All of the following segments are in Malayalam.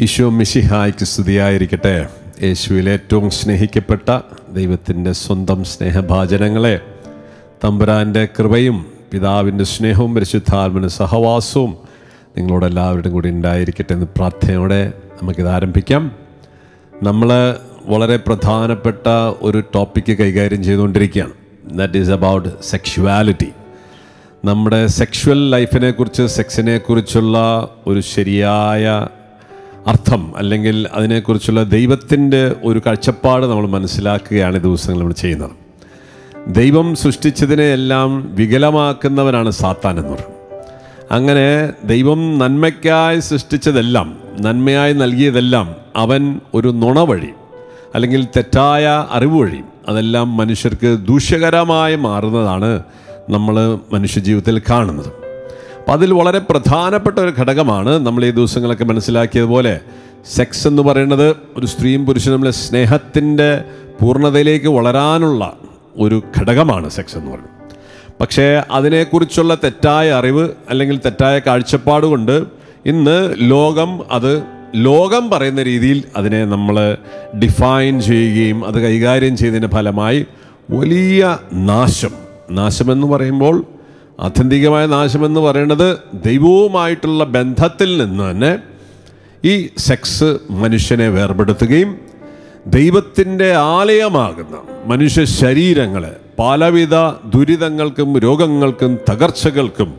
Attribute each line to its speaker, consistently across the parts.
Speaker 1: ഈശോ മിശിഹായ്ക്ക് സ്തുതിയായിരിക്കട്ടെ. യേശുവിൽ ഏറ്റവും സ്നേഹിക്കപ്പെട്ട ദൈവത്തിന്റെ സ്വന്തം സ്നേഹഭാചനങ്ങളെ തമ്പുരാന്റെ കൃപയും പിതാവിന്റെ സ്നേഹവും പരിശുദ്ധാത്മന സഹവാസവും നിങ്ങളോടെല്ലാവരുടെയും കൂടി ഉണ്ടായിരിക്കട്ടെ എന്ന് പ്രാർത്ഥനയോടെ നമുക്കിത് ആരംഭിക്കാം. നമ്മൾ വളരെ പ്രധാനപ്പെട്ട ഒരു ടോപ്പിക്ക് കൈകാര്യം ചെയ്തുകൊണ്ടിരിക്കുകയാണ്. ദാറ്റ് ഈസ് അബൌട്ട് സെക്ഷുവാലിറ്റി നമ്മുടെ സെക്ഷുവൽ ലൈഫിനെക്കുറിച്ച് സെക്സിനെക്കുറിച്ചുള്ള ഒരു ശരിയായ അർത്ഥം അല്ലെങ്കിൽ അതിനെക്കുറിച്ചുള്ള ദൈവത്തിന്റെ ഒരു കാഴ്ചപ്പാട് നമ്മൾ മനസ്സിലാക്കുകയാണ് ഈ ദിവസങ്ങൾ നമ്മൾ ചെയ്യുന്നത്. ദൈവം സൃഷ്ടിച്ചതിനെയെല്ലാം വികലമാക്കുന്നവനാണ് സാത്താൻ എന്ന് പറയും അങ്ങനെ ദൈവം നന്മയ്ക്കായി സൃഷ്ടിച്ചതെല്ലാം നന്മയായി നൽകിയതെല്ലാം അവൻ ഒരു നുണ വഴി അല്ലെങ്കിൽ തെറ്റായ അറിവ് വഴി അതെല്ലാം മനുഷ്യർക്ക് ദൂഷ്യകരമായി മാറുന്നതാണ് നമ്മൾ മനുഷ്യജീവിതത്തിൽ കാണുന്നത്. അപ്പം അതിൽ വളരെ പ്രധാനപ്പെട്ട ഒരു ഘടകമാണ് നമ്മൾ ഈ ദിവസങ്ങളൊക്കെ മനസ്സിലാക്കിയതുപോലെ സെക്സ് എന്ന് പറയുന്നത് ഒരു സ്ത്രീയും പുരുഷനും നമ്മളെ സ്നേഹത്തിന്റെ പൂർണതയിലേക്ക് വളരാനുള്ള ഒരു ഘടകമാണ് സെക്സ് എന്ന് പറയുന്നത്. പക്ഷേ അതിനെക്കുറിച്ചുള്ള തെറ്റായ അറിവ് അല്ലെങ്കിൽ തെറ്റായ കാഴ്ചപ്പാട് കൊണ്ട് ഇന്ന് ലോകം അത് ലോകം പറയുന്ന രീതിയിൽ അതിനെ നമ്മൾ ഡിഫൈൻ ചെയ്യുകയും അത് കൈകാര്യം ചെയ്തതിന്റെ ഫലമായി വലിയ നാശം നാശമെന്ന് പറയുമ്പോൾ ആത്യന്തികമായ നാശമെന്ന് പറയുന്നത് ദൈവവുമായിട്ടുള്ള ബന്ധത്തിൽ നിന്ന് തന്നെ ഈ സെക്സ് മനുഷ്യനെ വേർപെടുത്തുകയും ദൈവത്തിന്റെ ആലയമാകുന്ന മനുഷ്യ ശരീരങ്ങളെ പലവിധ ദുരിതങ്ങൾക്കും രോഗങ്ങൾക്കും തകർച്ചകൾക്കും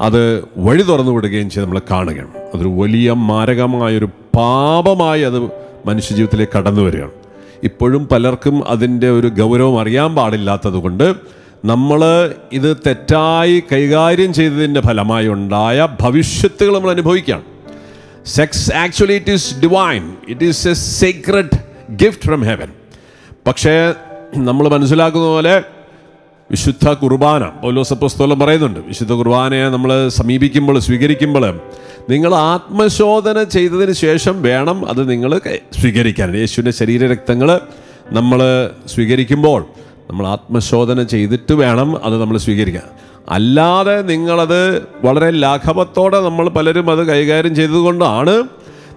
Speaker 1: അത് വഴി തുറന്നു വിടുകയും ചെയ്ത് നമ്മൾ കാണുകയാണ്. അതൊരു വലിയ മാരകമായൊരു പാപമായി അത് മനുഷ്യജീവിതത്തിലേക്ക് കടന്നു വരികയാണ്. ഇപ്പോഴും പലർക്കും അതിന്റെ ഒരു ഗൗരവം അറിയാൻ പാടില്ലാത്തത് കൊണ്ട് നമ്മൾ ഇത് തെറ്റായി കൈകാര്യം ചെയ്തതിന്റെ ഫലമായി ഉണ്ടായ ഭവിഷ്യത്തുകൾ നമ്മൾ അനുഭവിക്കുകയാണ്. Sex actually it is divine it is a secret gift from heaven പക്ഷേ നമ്മൾ മനസ്സിലാക്കുന്ന പോലെ വിശുദ്ധ കുർബാന പൗലോസപ്പസ്തോലം പറയുന്നുണ്ട് വിശുദ്ധ കുർബാനയെ നമ്മൾ സമീപിക്കുമ്പോൾ സ്വീകരിക്കുമ്പോൾ നിങ്ങൾ ആത്മശോധന ചെയ്തതിന് ശേഷം വേണം അത് നിങ്ങൾ സ്വീകരിക്കാൻ. യേശുവിന്റെ ശരീരരക്തങ്ങൾ നമ്മൾ സ്വീകരിക്കുമ്പോൾ നമ്മൾ ആത്മശോധന ചെയ്തിട്ട് വേണം അത് നമ്മൾ സ്വീകരിക്കാൻ. അല്ലാതെ നിങ്ങളത് വളരെ ലാഘവത്തോടെ നമ്മൾ പലരും അത് കൈകാര്യം ചെയ്തതുകൊണ്ടാണ്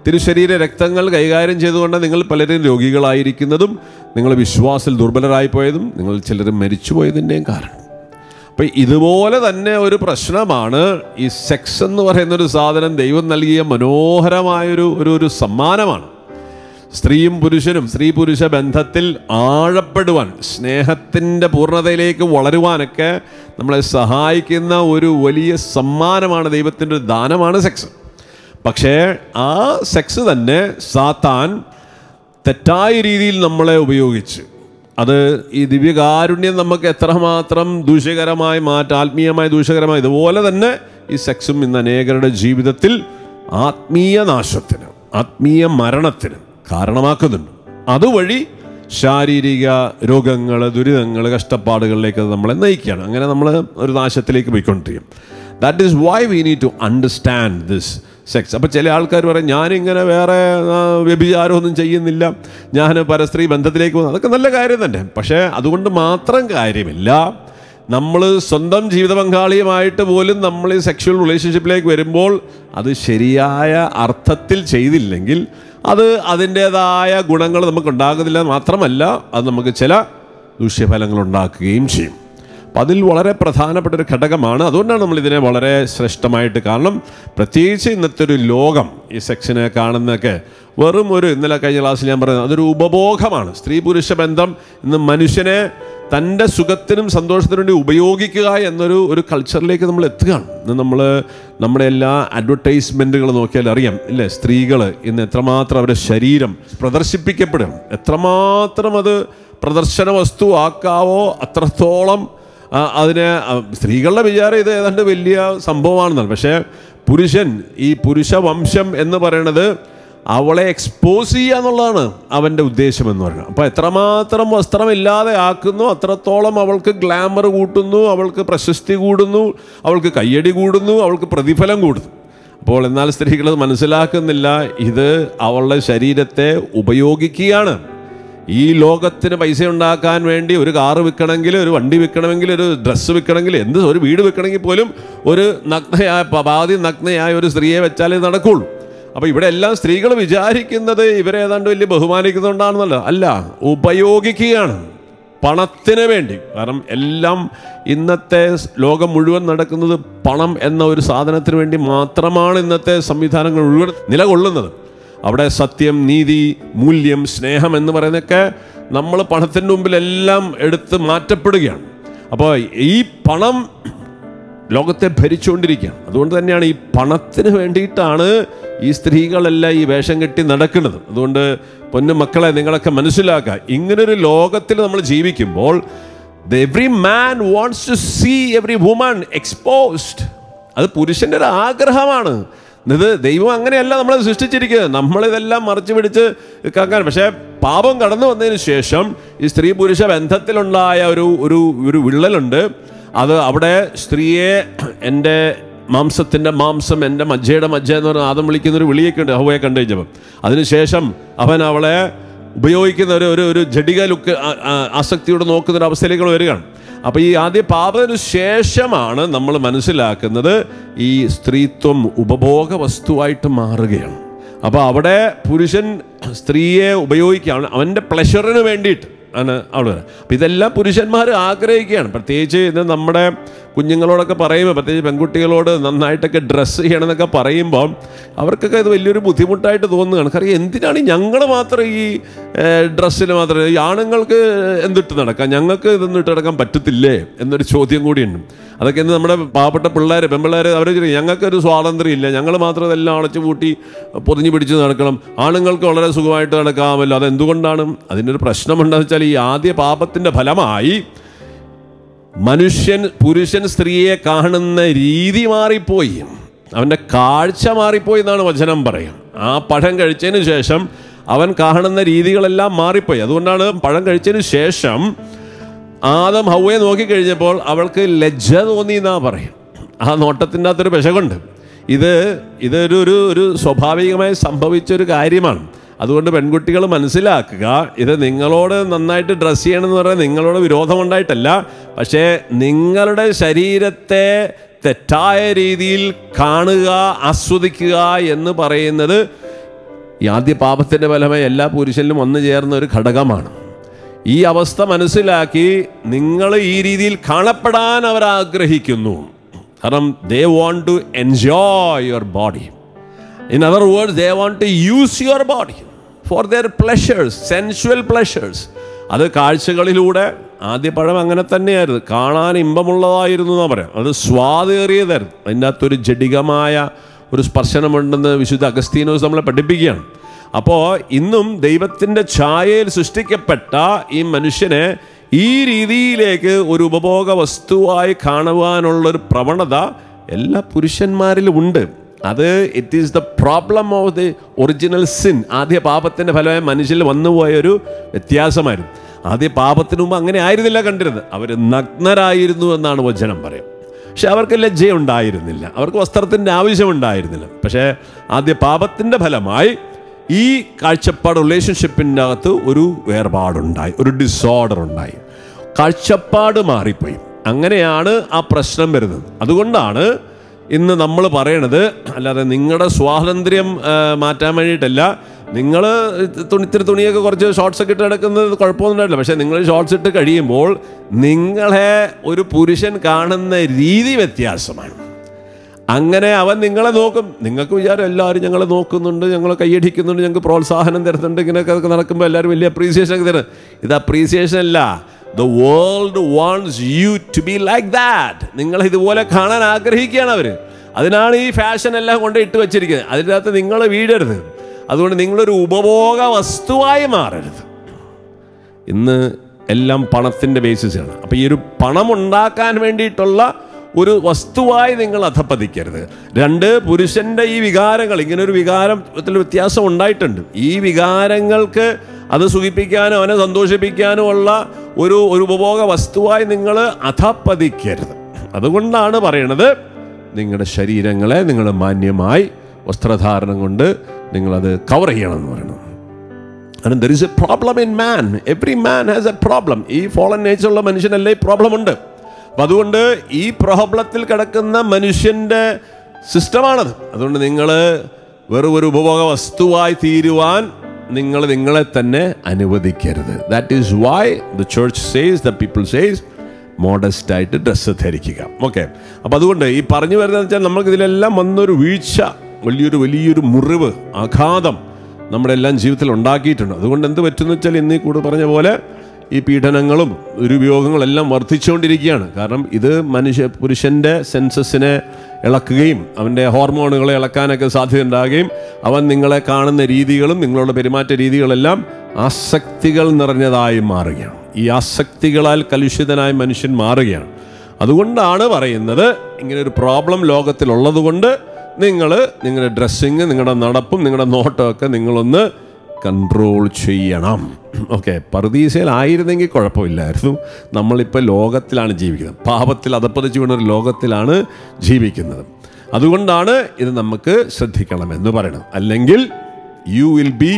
Speaker 1: തിരുശരീര രക്തങ്ങൾ കൈകാര്യം ചെയ്തുകൊണ്ട് നിങ്ങൾ പലരും രോഗികളായിരിക്കുന്നതും നിങ്ങൾ വിശ്വാസത്തിൽ ദുർബലരായി പോയതും നിങ്ങൾ ചിലർ മരിച്ചുപോയതിന്റെയും കാരണം. അപ്പം ഇതുപോലെ തന്നെ ഒരു പ്രശ്നമാണ് ഈ സെക്സ് എന്ന് പറയുന്നൊരു സാധനം ദൈവം നൽകിയ മനോഹരമായൊരു ഒരു ഒരു സമ്മാനമാണ്. സ്ത്രീയും പുരുഷനും സ്ത്രീ പുരുഷ ബന്ധത്തിൽ ആഴപ്പെടുവാൻ സ്നേഹത്തിന്റെ പൂർണതയിലേക്ക് വളരുവാനൊക്കെ നമ്മളെ സഹായിക്കുന്ന ഒരു വലിയ സമ്മാനമാണ് ദൈവത്തിന്റെ ഒരു ദാനമാണ് സെക്സ് പക്ഷേ ആ സെക്സ് തന്നെ സാത്താൻ തെറ്റായ രീതിയിൽ നമ്മളെ ഉപയോഗിച്ച് അത് ഈ ദിവ്യകാരുണ്യം നമുക്ക് എത്രമാത്രം ദൂഷ്യകരമായി മാറ്റ ആത്മീയമായി ദൂഷ്യകരമായി ഇതുപോലെ തന്നെ ഈ സെക്സും ഇന്ന് അനേകരുടെ ജീവിതത്തിൽ ആത്മീയ നാശത്തിന് ആത്മീയ മരണത്തിന് കാരണമാക്കുന്നുണ്ട്. അതുവഴി ശാരീരിക രോഗങ്ങൾ ദുരിതങ്ങൾ കഷ്ടപ്പാടുകളിലേക്ക് നമ്മളെ നയിക്കുകയാണ്. അങ്ങനെ നമ്മൾ ഒരു നാശത്തിലേക്ക് പോയിക്കൊണ്ടിരിക്കും. That is why we need to understand this sex അപ്പോൾ ചില ആൾക്കാർ പറയും ഞാനിങ്ങനെ വേറെ വ്യഭിചാരമൊന്നും ചെയ്യുന്നില്ല. ഞാൻ പരസ്ത്രീ ബന്ധത്തിലേക്ക് പോകുന്നു. അതൊക്കെ നല്ല കാര്യം തന്നെ. പക്ഷേ അതുകൊണ്ട് മാത്രം കാര്യമില്ല. നമ്മൾ സ്വന്തം ജീവിത പങ്കാളിയുമായിട്ട് പോലും നമ്മൾ ഈ സെക്ഷൽ റിലേഷൻഷിപ്പിലേക്ക് വരുമ്പോൾ അത് ശരിയായ അർത്ഥത്തിൽ ചെയ്തില്ലെങ്കിൽ അത് അതിന്റേതായ ഗുണങ്ങൾ നമുക്ക് ഉണ്ടാകുന്നില്ല മാത്രമല്ല അത് നമുക്ക് ചില ദൂഷ്യഫലങ്ങൾ ഉണ്ടാക്കുകയും ചെയ്യും. അപ്പം അതിൽ വളരെ പ്രധാനപ്പെട്ട ഒരു ഘടകമാണ്. അതുകൊണ്ടാണ് നമ്മൾ ഇതിനെ വളരെ ശ്രേഷ്ഠമായിട്ട് കാരണം പ്രത്യേകിച്ച് ഇന്നത്തെ ഒരു ലോകം ഈ സെക്ഷനെ കാണുന്നതൊക്കെ വെറും ഒരു ഇന്നലെ കഴിഞ്ഞ ക്ലാസ്സിൽ ഞാൻ പറയുന്നത് അതൊരു ഉപഭോഗമാണ്. സ്ത്രീ പുരുഷ ബന്ധം ഇന്ന് മനുഷ്യനെ തന്റെ സുഖത്തിനും സന്തോഷത്തിനും വേണ്ടി ഉപയോഗിക്കുക എന്നൊരു ഒരു കൾച്ചറിലേക്ക് നമ്മൾ എത്തുകയാണ്. ഇന്ന് നമ്മൾ നമ്മുടെ എല്ലാ അഡ്വർടൈസ്മെന്റുകൾ നോക്കിയാൽ അറിയാം ഇല്ലേ? സ്ത്രീകൾ ഇന്ന് എത്രമാത്രം അവരുടെ ശരീരം പ്രദർശിപ്പിക്കപ്പെടും എത്രമാത്രം അത് പ്രദർശന വസ്തു ആക്കാവോ അത്രത്തോളം അതിനെ സ്ത്രീകളുടെ വിചാരം ഇത് ഏതാണ്ട് വലിയ സംഭവമാണെന്നാണ്. പക്ഷേ പുരുഷൻ ഈ പുരുഷ വംശം എന്ന് പറയുന്നത് അവളെ എക്സ്പോസ് ചെയ്യുക എന്നുള്ളതാണ് അവന്റെ ഉദ്ദേശം എന്ന് പറയുന്നത്. അപ്പോൾ എത്രമാത്രം വസ്ത്രമില്ലാതെ ആക്കുന്നു അത്രത്തോളം അവൾക്ക് ഗ്ലാമർ കൂട്ടുന്നു അവൾക്ക് പ്രശസ്തി കൂടുന്നു അവൾക്ക് കയ്യടി കൂടുന്നു അവൾക്ക് പ്രതിഫലം കൂടുന്നു. അപ്പോൾ എന്നാൽ സ്ത്രീകൾ മനസ്സിലാക്കുന്നില്ല ഇത് അവളുടെ ശരീരത്തെ ഉപയോഗിക്കുകയാണ്. ഈ ലോകത്തിന് പൈസ ഉണ്ടാക്കാൻ വേണ്ടി ഒരു കാറ് വിൽക്കണമെങ്കിൽ ഒരു വണ്ടി വിൽക്കണമെങ്കിൽ ഒരു ഡ്രസ്സ് വിൽക്കണമെങ്കിൽ എന്ത് ഒരു വീട് വിൽക്കണമെങ്കിൽ പോലും ഒരു നഗ്നയായ പാതി നഗ്നയായ ഒരു സ്ത്രീയെ വെച്ചാലേ നടക്കുള്ളൂ. അപ്പോൾ ഇവിടെ എല്ലാം സ്ത്രീകൾ വിചാരിക്കുന്നത് ഇവരെ ഏതാണ്ട് വലിയ ബഹുമാനിക്കുന്നുണ്ടാണെന്നല്ല. അല്ല ഉപയോഗിക്കുകയാണ്. പണത്തിന് വേണ്ടി. കാരണം എല്ലാം ഇന്നത്തെ ലോകം മുഴുവൻ നടക്കുന്നത് പണം എന്ന ഒരു സാധനത്തിന് വേണ്ടി മാത്രമാണ് ഇന്നത്തെ സംവിധാനങ്ങൾ മുഴുവൻ നിലകൊള്ളുന്നത്. അവിടെ സത്യം നീതി മൂല്യം സ്നേഹം എന്ന് പറയുന്നൊക്കെ നമ്മൾ പണത്തിന്റെ മുമ്പിൽ എല്ലാം എടുത്ത് മാറ്റപ്പെടുകയാണ്. അപ്പോൾ ഈ പണം ലോകത്തെ ഭരിച്ചുകൊണ്ടിരിക്കുകയാണ്. അതുകൊണ്ട് തന്നെയാണ് ഈ പണത്തിന് വേണ്ടിയിട്ടാണ് ഈ സ്ത്രീകളെല്ലാം ഈ വേഷം കെട്ടി നടക്കുന്നത്. അതുകൊണ്ട് പൊന്നു മക്കളെ നിങ്ങളൊക്കെ മനസ്സിലാക്കുക ഇങ്ങനൊരു ലോകത്തിൽ നമ്മൾ ജീവിക്കുമ്പോൾ every man wants to see every woman exposed അത് പുരുഷന്റെ ഒരു ആഗ്രഹമാണ്. ഇത് ദൈവം അങ്ങനെയല്ല നമ്മൾ സൃഷ്ടിച്ചിരിക്കുന്നത്. നമ്മളിതെല്ലാം മറച്ചു പിടിച്ച് കാക്കാൻ. പക്ഷേ പാപം കടന്നു വന്നതിന് ശേഷം ഈ സ്ത്രീ പുരുഷ ബന്ധത്തിലുണ്ടായ ഒരു ഒരു ഒരു വിള്ളലുണ്ട്. അത് അവിടെ സ്ത്രീയെ എന്റെ മാംസത്തിന്റെ മാംസം എന്റെ മജ്ജയുടെ മജ്ജ എന്ന് പറഞ്ഞ ആദം വിളിക്കുന്ന ഒരു വിളിയൊക്കെ ഉണ്ട് ഹവയെ കണ്ടു കഴിഞ്ഞപ്പോൾ അതിനുശേഷം അവൻ അവളെ ഉപയോഗിക്കുന്ന ഒരു ഒരു ഒരു ജഡിക ലുക്ക് ആസക്തിയോട് നോക്കുന്ന ഒരു അവസ്ഥയിലേക്ക് വരികയാണ്. അപ്പോൾ ഈ ആദ്യ പാപത്തിനു ശേഷമാണ് നമ്മൾ മനസ്സിലാക്കുന്നത് ഈ സ്ത്രീത്വം ഉപഭോഗ വസ്തുവായിട്ട് മാറുകയാണ്. അപ്പോൾ അവിടെ പുരുഷൻ സ്ത്രീയെ ഉപയോഗിക്കുകയാണ് അവന്റെ പ്ലഷറിന് വേണ്ടിയിട്ട്. ആണ് അവിടെ അപ്പം ഇതെല്ലാം പുരുഷന്മാർ ആഗ്രഹിക്കുകയാണ്. പ്രത്യേകിച്ച് ഇത് നമ്മുടെ കുഞ്ഞുങ്ങളോടൊക്കെ പറയുമ്പോൾ പ്രത്യേകിച്ച് പെൺകുട്ടികളോട് നന്നായിട്ടൊക്കെ ഡ്രസ്സ് ചെയ്യണം എന്നൊക്കെ പറയുമ്പോൾ അവർക്കൊക്കെ ഇത് വലിയൊരു ബുദ്ധിമുട്ടായിട്ട് തോന്നുകയാണ്. കാരണം എന്തിനാണ് ഞങ്ങൾ മാത്രം ഈ ഡ്രസ്സിൽ മാത്രം? ഈ ആണുങ്ങൾക്ക് എന്തിട്ട് നടക്കാം? ഞങ്ങൾക്ക് ഇതൊന്നും ഇട്ട് നടക്കാൻ പറ്റത്തില്ലേ? എന്നൊരു ചോദ്യം കൂടിയുണ്ട്. അതൊക്കെ ഇന്ന് നമ്മുടെ പാവപ്പെട്ട പിള്ളേർ പെൺപിള്ളേർ അവർ ഞങ്ങൾക്കൊരു സ്വാതന്ത്ര്യം ഇല്ല. ഞങ്ങൾ മാത്രം ഇതെല്ലാം അടച്ചു പൂട്ടി പൊതിഞ്ഞു പിടിച്ച് നടക്കണം. ആണുങ്ങൾക്ക് വളരെ സുഖമായിട്ട് നടക്കാമല്ലോ. അതെന്തുകൊണ്ടാണ്? അതിനൊരു പ്രശ്നമുണ്ടെന്ന് വെച്ചാൽ ഈ ആദ്യ പാപത്തിന്റെ ഫലമായി മനുഷ്യൻ പുരുഷൻ സ്ത്രീയെ കാണുന്ന രീതി മാറിപ്പോയി. അവന്റെ കാഴ്ച മാറിപ്പോയി എന്നാണ് വചനം പറയുക. ആ പഴം കഴിച്ചതിന് ശേഷം അവൻ കാണുന്ന രീതികളെല്ലാം മാറിപ്പോയി. അതുകൊണ്ടാണ് പഴം കഴിച്ചതിന് ശേഷം ആദം ഹൗവയെ നോക്കിക്കഴിഞ്ഞപ്പോൾ അവൾക്ക് ലജ്ജ തോന്നി എന്നാണ് പറയും ആ നോട്ടത്തിന്റെ അകത്തൊരു വിശകുണ്ട്. ഇത് ഇതൊരു ഒരു ഒരു സ്വാഭാവികമായി സംഭവിച്ചൊരു കാര്യമാണ്. അതുകൊണ്ട് പെൺകുട്ടികൾ മനസ്സിലാക്കുക ഇത് നിങ്ങളോട് നന്നായിട്ട് ഡ്രസ്സ് ചെയ്യണമെന്ന് പറഞ്ഞാൽ നിങ്ങളോട് വിരോധമുണ്ടായിട്ടല്ല പക്ഷേ നിങ്ങളുടെ ശരീരത്തെ തെറ്റായ രീതിയിൽ കാണുക ആസ്വദിക്കുക എന്ന് പറയുന്നത് ഈ ആദ്യ പാപത്തിന്റെ ഫലമായി എല്ലാ പുരുഷനിലും വന്നു ചേർന്ന ഒരു ഘടകമാണ്. ഈ അവസ്ഥ മനസ്സിലാക്കി നിങ്ങൾ ഈ രീതിയിൽ കാണപ്പെടാൻ അവർ ആഗ്രഹിക്കുന്നു. കാരണം they want to enjoy your body in other words they want to use your body for their pleasures sensual pleasures അത് കാഴ്ചകളിലൂടെ ആദ്യ പഴം അങ്ങനെ തന്നെയായിരുന്നു. കാണാൻ ഇമ്പമുള്ളതായിരുന്നു എന്നാ പറയാം. അത് സ്വാദേറിയതായിരുന്നു. അതിന്റെ അകത്തൊരു ജഡികമായ ഒരു സ്പർശനമുണ്ടെന്ന് വിശുദ്ധ അഗസ്തീനോസ് നമ്മളെ പഠിപ്പിക്കുകയാണ്. അപ്പോൾ ഇന്നും ദൈവത്തിന്റെ ഛായയിൽ സൃഷ്ടിക്കപ്പെട്ട ഈ മനുഷ്യനെ ഈ രീതിയിലേക്ക് ഒരു ഉപഭോഗ വസ്തുവായി കാണുവാനുള്ളൊരു പ്രവണത എല്ലാ പുരുഷന്മാരിലും ഉണ്ട്. അത് it is the problem of the original sin ആദ്യ പാപത്തിന്റെ ഫലമായി മനുഷ്യരിൽ വന്നുപോയ ഒരു വ്യത്യാസമായിരുന്നു. ആദ്യ പാപത്തിന് മുമ്പ് അങ്ങനെ ആയിരുന്നില്ല കണ്ടിരുന്നത്. അവർ നഗ്നരായിരുന്നു എന്നാണ് വചനം പറയും പക്ഷെ അവർക്ക് ലജ്ജയുണ്ടായിരുന്നില്ല. അവർക്ക് വസ്ത്രത്തിന്റെ ആവശ്യമുണ്ടായിരുന്നില്ല. പക്ഷേ ആദ്യ പാപത്തിന്റെ ഫലമായി ഈ കാഴ്ചപ്പാട് റിലേഷൻഷിപ്പിന്റെ അകത്ത് ഒരു വേർപാടുണ്ടായി. ഒരു ഡിസോർഡർ ഉണ്ടായി. കാഴ്ചപ്പാട് മാറിപ്പോയി. അങ്ങനെയാണ് ആ പ്രശ്നം വരുന്നത്. അതുകൊണ്ടാണ് ഇന്ന് നമ്മൾ പറയണത് അല്ലാതെ നിങ്ങളുടെ സ്വാതന്ത്ര്യം മാറ്റാൻ വേണ്ടിയിട്ടല്ല. നിങ്ങൾ തുണി ഇത്തിരി തുണിയൊക്കെ കുറച്ച് ഷോർട്സ് ഒക്കെ ഇട്ട് കിടക്കുന്നത് കുഴപ്പമൊന്നും ഉണ്ടായില്ല പക്ഷേ നിങ്ങൾ ഷോർട്സ് ഇട്ട് കഴിയുമ്പോൾ നിങ്ങളെ ഒരു പുരുഷൻ കാണുന്ന രീതി വ്യത്യാസമാണ്. അങ്ങനെ അവൻ നിങ്ങളെ നോക്കും. നിങ്ങൾക്ക് വിചാരം എല്ലാവരും ഞങ്ങളെ നോക്കുന്നുണ്ട് ഞങ്ങളെ കൈയടിക്കുന്നുണ്ട് ഞങ്ങൾക്ക് പ്രോത്സാഹനം തരുന്നുണ്ട് ഇങ്ങനെയൊക്കെ നടക്കുമ്പോൾ എല്ലാവരും വലിയ അപ്രീസിയേഷൻ ഒക്കെ തരുന്നത് ഇത് അപ്രീസിയേഷൻ അല്ല. The world wants you to be like that നിങ്ങൾ ഇതുപോലെ കാണാൻ ആഗ്രഹിക്കുകയാണ് അവർ അതിനാണ് ഈ ഫാഷൻ എല്ലാം കൊണ്ട് ഇട്ട് വെച്ചിരിക്കുന്നത്. അതിന്റെ അകത്ത് നിങ്ങൾ വീഴരുത് അതുകൊണ്ട് നിങ്ങളൊരു ഉപഭോഗ വസ്തുവായി മാറരുത്. ഇന്ന് എല്ലാം പണത്തിന്റെ ബേസിസാണ് അപ്പോൾ ഈ ഒരു പണം ഉണ്ടാക്കാൻ വേണ്ടിയിട്ടുള്ള ഒരു വസ്തുവായി നിങ്ങൾ അധപ്പതിക്കരുത്. രണ്ട് പുരുഷന്റെ ഈ വികാരങ്ങൾ. ഇങ്ങനെ ഒരു വികാരത്തിൽ വ്യത്യാസം ഉണ്ടായിട്ടുണ്ട്. ഈ വികാരങ്ങൾക്ക് അത് സുഖിപ്പിക്കാനും അവനെ സന്തോഷിപ്പിക്കാനോ ഉള്ള ഒരു ഒരു ഉപഭോഗ വസ്തുവായി നിങ്ങൾ അധപ്പതിക്കരുത് അതുകൊണ്ടാണ് പറയണത് നിങ്ങളുടെ ശരീരങ്ങളെ നിങ്ങൾ മാന്യമായി വസ്ത്രധാരണം കൊണ്ട് നിങ്ങളത് കവർ ചെയ്യണം എന്ന് പറയുന്നത് there is a problem in man every man has a problem ഈ ഫോളൻ നേച്ചറുള്ള മനുഷ്യനല്ലേ പ്രോബ്ലം ഉണ്ട്? അപ്പം അതുകൊണ്ട് ഈ പ്രോബ്ലത്തിൽ കിടക്കുന്ന മനുഷ്യന്റെ സിസ്റ്റമാണത് അതുകൊണ്ട് നിങ്ങൾ വെറും ഒരു ഉപഭോഗ വസ്തുവായി തീരുവാൻ നിങ്ങൾ നിങ്ങളെ തന്നെ അനുവദിക്കരുത്. That is why the church says the people says modest ആയിട്ട് ഡ്രസ്സ് ധരിക്കുക. ഓക്കെ അപ്പം അതുകൊണ്ട് ഈ പറഞ്ഞു വരുന്നത് വെച്ചാൽ നമുക്ക് ഇതിലെല്ലാം വന്നൊരു വീഴ്ച വലിയൊരു വലിയൊരു മുറിവ് ആഘാതം നമ്മുടെ എല്ലാം ജീവിതത്തിൽ ഉണ്ടാക്കിയിട്ടുണ്ട്. അതുകൊണ്ട് എന്ത് പറ്റുമെന്ന് വെച്ചാൽ ഇന്ന് ഈ കൂടെ പറഞ്ഞ പോലെ ഈ പീഡനങ്ങളും ദുരുപയോഗങ്ങളെല്ലാം വർദ്ധിച്ചുകൊണ്ടിരിക്കുകയാണ്. കാരണം ഇത് മനുഷ്യ പുരുഷന്റെ സെൻസസിനെ ഇളക്കുകയും അവന്റെ ഹോർമോണുകളെ ഇളക്കാനൊക്കെ സാധ്യത ഉണ്ടാകുകയും അവൻ നിങ്ങളെ കാണുന്ന രീതികളും നിങ്ങളുടെ പെരുമാറ്റ രീതികളെല്ലാം ആസക്തികൾ നിറഞ്ഞതായി മാറുകയാണ്. ഈ ആസക്തികളാൽ കലുഷിതനായ മനുഷ്യൻ മാറുകയാണ്. അതുകൊണ്ടാണ് പറയുന്നത് ഇങ്ങനെ ഒരു പ്രോബ്ലം ലോകത്തിലുള്ളതുകൊണ്ട് നിങ്ങൾ നിങ്ങളുടെ ഡ്രസ്സിങ് നിങ്ങളുടെ നടപ്പും നിങ്ങളുടെ നോട്ടമൊക്കെ നിങ്ങളൊന്ന് കൺട്രോൾ ചെയ്യണം. ഓക്കെ പറുദീസയിലായിരുന്നെങ്കിൽ കുഴപ്പമില്ലായിരുന്നു. നമ്മളിപ്പോൾ ലോകത്തിലാണ് ജീവിക്കുന്നത്. പാപത്തിൽ അതപ്പതിച്ച് വീണൊരു ലോകത്തിലാണ് ജീവിക്കുന്നത്. അതുകൊണ്ടാണ് ഇത് നമുക്ക് ശ്രദ്ധിക്കണമെന്ന് പറയണം അല്ലെങ്കിൽ you will be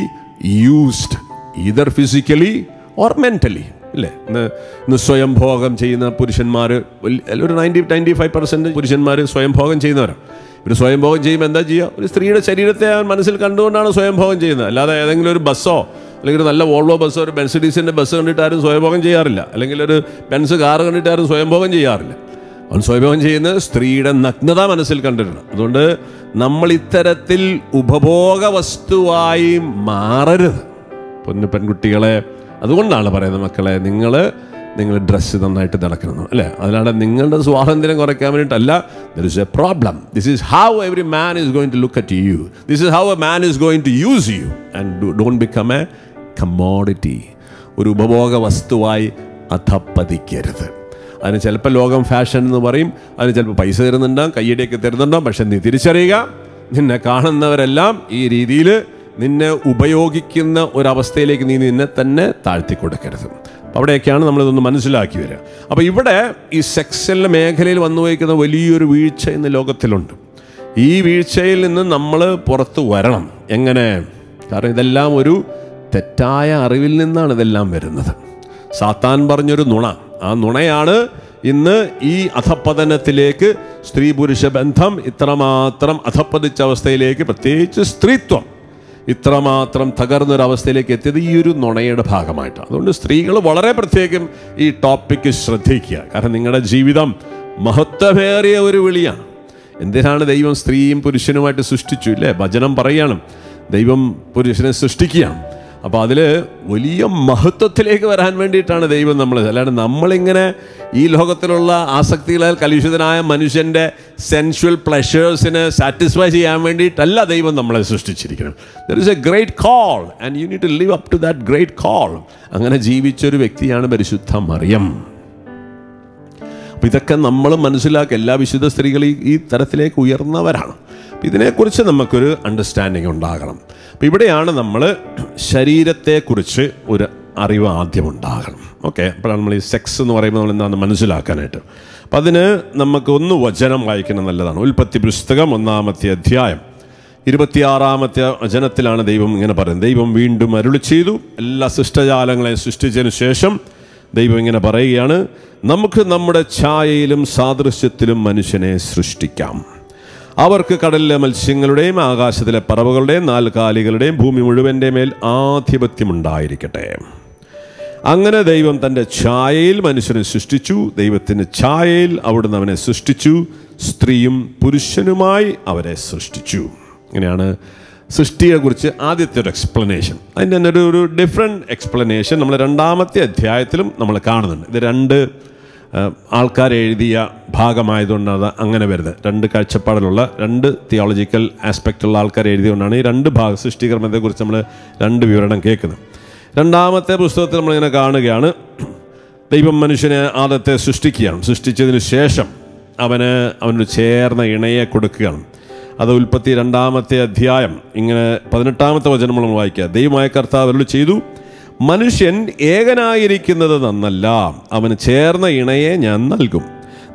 Speaker 1: used either physically or mentally അല്ലേ ഇന്ന് ഇന്ന് സ്വയം ഭോഗം ചെയ്യുന്ന പുരുഷന്മാർ ഒരു നയന്റി നയന്റി ഫൈവ് പെർസെന്റ് പുരുഷന്മാർ സ്വയംഭോഗം ചെയ്യുന്നവരാണ് ഒരു സ്വയംഭോഗം ചെയ്യുമ്പോൾ എന്താ ചെയ്യുക ഒരു സ്ത്രീയുടെ ശരീരത്തെ അവൻ മനസ്സിൽ കണ്ടുകൊണ്ടാണ് സ്വയംഭോഗം ചെയ്യുന്നത്. അല്ലാതെ ഏതെങ്കിലും ഒരു ബസ്സോ അല്ലെങ്കിൽ ഒരു നല്ല വോൾവോ ബസ് ഒരു ബെൻസിഡീസിന്റെ ബസ് കണ്ടിട്ട് ആരും സ്വയംഭോഗം ചെയ്യാറില്ല. അല്ലെങ്കിൽ ഒരു ബെൻസ് കാർ കണ്ടിട്ട് ആരും സ്വയംഭോഗം ചെയ്യാറില്ല. അവൻ സ്വയംഭോഗം ചെയ്യുന്നത് സ്ത്രീയുടെ നഗ്നത മനസ്സിൽ കണ്ടിട്ടുണ്ട് അതുകൊണ്ട് നമ്മൾ ഇത്തരത്തിൽ ഉപഭോഗ വസ്തുവായി മാറരുത്. പൊന്നു പെൺകുട്ടികളെ അതുകൊണ്ടാണ് പറയുന്നത് മക്കളെ നിങ്ങൾ നിങ്ങൾ ഡ്രസ്സ് നന്നായിട്ട് നടക്കണം അല്ലേ? അതിലാണ് നിങ്ങളുടെ സ്വാതന്ത്ര്യം കുറയ്ക്കാൻ വേണ്ടിയിട്ടല്ല there is a problem this is how every man is going to look at you this is how a man is going to use you and don't become a commodity ഒരു ഉപഭോഗ വസ്തുവായി അധപ്പതിക്കരുത്. അതിന് ചിലപ്പോൾ ലോകം ഫാഷൻ എന്ന് പറയും അതിന് ചിലപ്പോൾ പൈസ തരുന്നുണ്ടാവും കയ്യടിയൊക്കെ തരുന്നുണ്ടാവും പക്ഷെ നീ തിരിച്ചറിയുക നിന്നെ കാണുന്നവരെല്ലാം ഈ രീതിയിൽ നിന്നെ ഉപയോഗിക്കുന്ന ഒരവസ്ഥയിലേക്ക് നീ നിന്നെ തന്നെ താഴ്ത്തി കൊടുക്കരുത് അവിടെയൊക്കെയാണ് നമ്മളിതൊന്ന് മനസ്സിലാക്കി വരിക. അപ്പോൾ ഇവിടെ ഈ സെക്സലിന്റെ മേഖലയിൽ വന്നു വയ്ക്കുന്ന വലിയൊരു വീഴ്ച ഇന്ന് ലോകത്തിലുണ്ട്. ഈ വീഴ്ചയിൽ നിന്ന് നമ്മൾ പുറത്തു വരണം. എങ്ങനെ? കാരണം ഇതെല്ലാം ഒരു തെറ്റായ അറിവിൽ നിന്നാണ് ഇതെല്ലാം വരുന്നത്. സാത്താൻ പറഞ്ഞൊരു നുണ. ആ നുണയാണ് ഇന്ന് ഈ അധപ്പതനത്തിലേക്ക് സ്ത്രീ പുരുഷ ബന്ധം ഇത്രമാത്രം അധപ്പതിച്ച അവസ്ഥയിലേക്ക് പ്രത്യേകിച്ച് സ്ത്രീത്വം ഇത്രമാത്രം തകർന്നൊരവസ്ഥയിലേക്ക് എത്തിയത് ഈ ഒരു നുണയുടെ ഭാഗമായിട്ടാണ്. അതുകൊണ്ട് സ്ത്രീകൾ വളരെ പ്രത്യേകം ഈ ടോപ്പിക്ക് ശ്രദ്ധിക്കുക. കാരണം നിങ്ങളുടെ ജീവിതം മഹത്വമേറിയ ഒരു വിളിയാണ്. എന്തിനാണ് ദൈവം സ്ത്രീയും പുരുഷനുമായിട്ട് സൃഷ്ടിച്ചു? ഇല്ലേ? ഭജനം പറയണം. ദൈവം പുരുഷനെ സൃഷ്ടിക്കുകയാണ്. അപ്പോൾ അതിൽ വലിയ മഹത്വത്തിലേക്ക് വരാൻ വേണ്ടിയിട്ടാണ് ദൈവം നമ്മൾ അല്ലാണ്ട് നമ്മളിങ്ങനെ ഈ ലോകത്തിലുള്ള ആസക്തികളാൽ കലുഷിതനായ മനുഷ്യന്റെ സെൻഷ്വൽ പ്ലഷേഴ്സിന് സാറ്റിസ്ഫൈ ചെയ്യാൻ വേണ്ടിയിട്ടല്ല ദൈവം നമ്മളെ സൃഷ്ടിച്ചിരിക്കണം there is a great call and you need to live up to that great call അങ്ങനെ ജീവിച്ചൊരു വ്യക്തിയാണ് പരിശുദ്ധ മറിയം. അപ്പം ഇതൊക്കെ നമ്മൾ മനസ്സിലാക്കുക എല്ലാ വിശുദ്ധ സ്ത്രീകളും ഈ തരത്തിലേക്ക് ഉയർന്നവരാണ്. ഇതിനെക്കുറിച്ച് നമുക്കൊരു അണ്ടർസ്റ്റാൻഡിങ് ഉണ്ടാകണം. അപ്പം ഇവിടെയാണ് നമ്മൾ ശരീരത്തെക്കുറിച്ച് ഒരു അറിവ് ആദ്യം ഉണ്ടാകണം. ഓക്കെ അപ്പോഴാണ് നമ്മൾ ഈ സെക്സ് എന്ന് പറയുമ്പോൾ നമ്മൾ എന്താണെന്ന് മനസ്സിലാക്കാനായിട്ട്. അപ്പം അതിന് നമുക്ക് ഒന്ന് വചനം വായിക്കണം നല്ലതാണ്. ഉൽപ്പത്തി പുസ്തകം ഒന്നാമത്തെ അധ്യായം. ഇരുപത്തിയാറാമത്തെ വചനത്തിലാണ് ദൈവം ഇങ്ങനെ പറയുന്നത്. ദൈവം വീണ്ടും അരുളി ചെയ്തു. എല്ലാ സൃഷ്ടജാലങ്ങളെയും സൃഷ്ടിച്ചതിന് ശേഷം ദൈവം ഇങ്ങനെ പറയുകയാണ് നമുക്ക് നമ്മുടെ ഛായയിലും സാദൃശ്യത്തിലും മനുഷ്യനെ സൃഷ്ടിക്കാം. അവർക്ക് കടലിലെ മത്സ്യങ്ങളുടെയും ആകാശത്തിലെ പറവുകളുടെയും നാൽക്കാലികളുടെയും ഭൂമി മുഴുവന്റെ മേൽ ആധിപത്യമുണ്ടായിരിക്കട്ടെ. അങ്ങനെ ദൈവം തന്റെ ഛായയിൽ മനുഷ്യനെ സൃഷ്ടിച്ചു ദൈവത്തിന്റെ ഛായയിൽ അവിടുന്ന് അവനെ സൃഷ്ടിച്ചു സ്ത്രീയും പുരുഷനുമായി അവരെ സൃഷ്ടിച്ചു. ഇങ്ങനെയാണ് സൃഷ്ടിയെക്കുറിച്ച് ആദ്യത്തെ ഒരു എക്സ്പ്ലനേഷൻ അതിന്റെ തന്നെ ഒരു ഒരു ഡിഫറെന്റ് എക്സ്പ്ലനേഷൻ നമ്മൾ രണ്ടാമത്തെ അധ്യായത്തിലും നമ്മൾ കാണുന്നുണ്ട്. ഇത് രണ്ട് ആൾക്കാർ എഴുതിയ ഭാഗമായതുകൊണ്ടാണ് അങ്ങനെ വരുന്നത്. രണ്ട് കാഴ്ചപ്പാടിലുള്ള രണ്ട് തിയോളജിക്കൽ ആസ്പെക്റ്റുള്ള ആൾക്കാർ എഴുതിയതുകൊണ്ടാണ് ഈ രണ്ട് ഭാഗം സൃഷ്ടികർമ്മത്തെക്കുറിച്ച് നമ്മൾ രണ്ട് വിവരണം കേൾക്കുന്നത്. രണ്ടാമത്തെ പുസ്തകത്തിൽ നമ്മളിങ്ങനെ കാണുകയാണ് ദൈവം മനുഷ്യനെ ആദ്യത്തെ സൃഷ്ടിക്കുകയാണ്. സൃഷ്ടിച്ചതിന് ശേഷം അവന് അവനൊരു ചേർന്ന ഇണയെ കൊടുക്കുകയാണ്. അത് ഉൽപ്പത്തി രണ്ടാമത്തെ അധ്യായം. ഇങ്ങനെ പതിനെട്ടാമത്തെ വചനം നമ്മൾ വായിക്കുക. ദൈവമായ കർത്താവ് അരുളി ചെയ്തു മനുഷ്യൻ ഏകനായിരിക്കുന്നത് നന്നല്ല. അവന് ചേർന്ന ഇണയെ ഞാൻ നൽകും.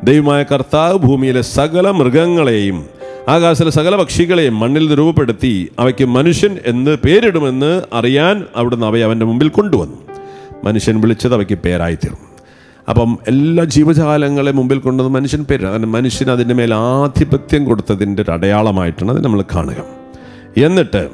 Speaker 1: ദൈവമായ കർത്താവ് ഭൂമിയിലെ സകല മൃഗങ്ങളെയും ആകാശത്തിലെ സകല പക്ഷികളെയും മണ്ണിൽ രൂപപ്പെടുത്തി അവയ്ക്ക് മനുഷ്യൻ എന്ന് പേരിടുമെന്ന് അറിയാൻ അവിടുന്ന് അവയെ അവന്റെ മുമ്പിൽ കൊണ്ടുവന്നു. മനുഷ്യൻ വിളിച്ചത് അവയ്ക്ക് പേരായിത്തീർന്നു. അപ്പം എല്ലാ ജീവജാലങ്ങളെ മുമ്പിൽ കൊണ്ടുവന്ന് മനുഷ്യൻ പേര് അതിന് മനുഷ്യൻ അതിന്റെ മേൽ ആധിപത്യം കൊടുത്തതിന്റെ ഒരു അടയാളമായിട്ടാണ് അത് നമ്മൾ കാണുക. എന്നിട്ട്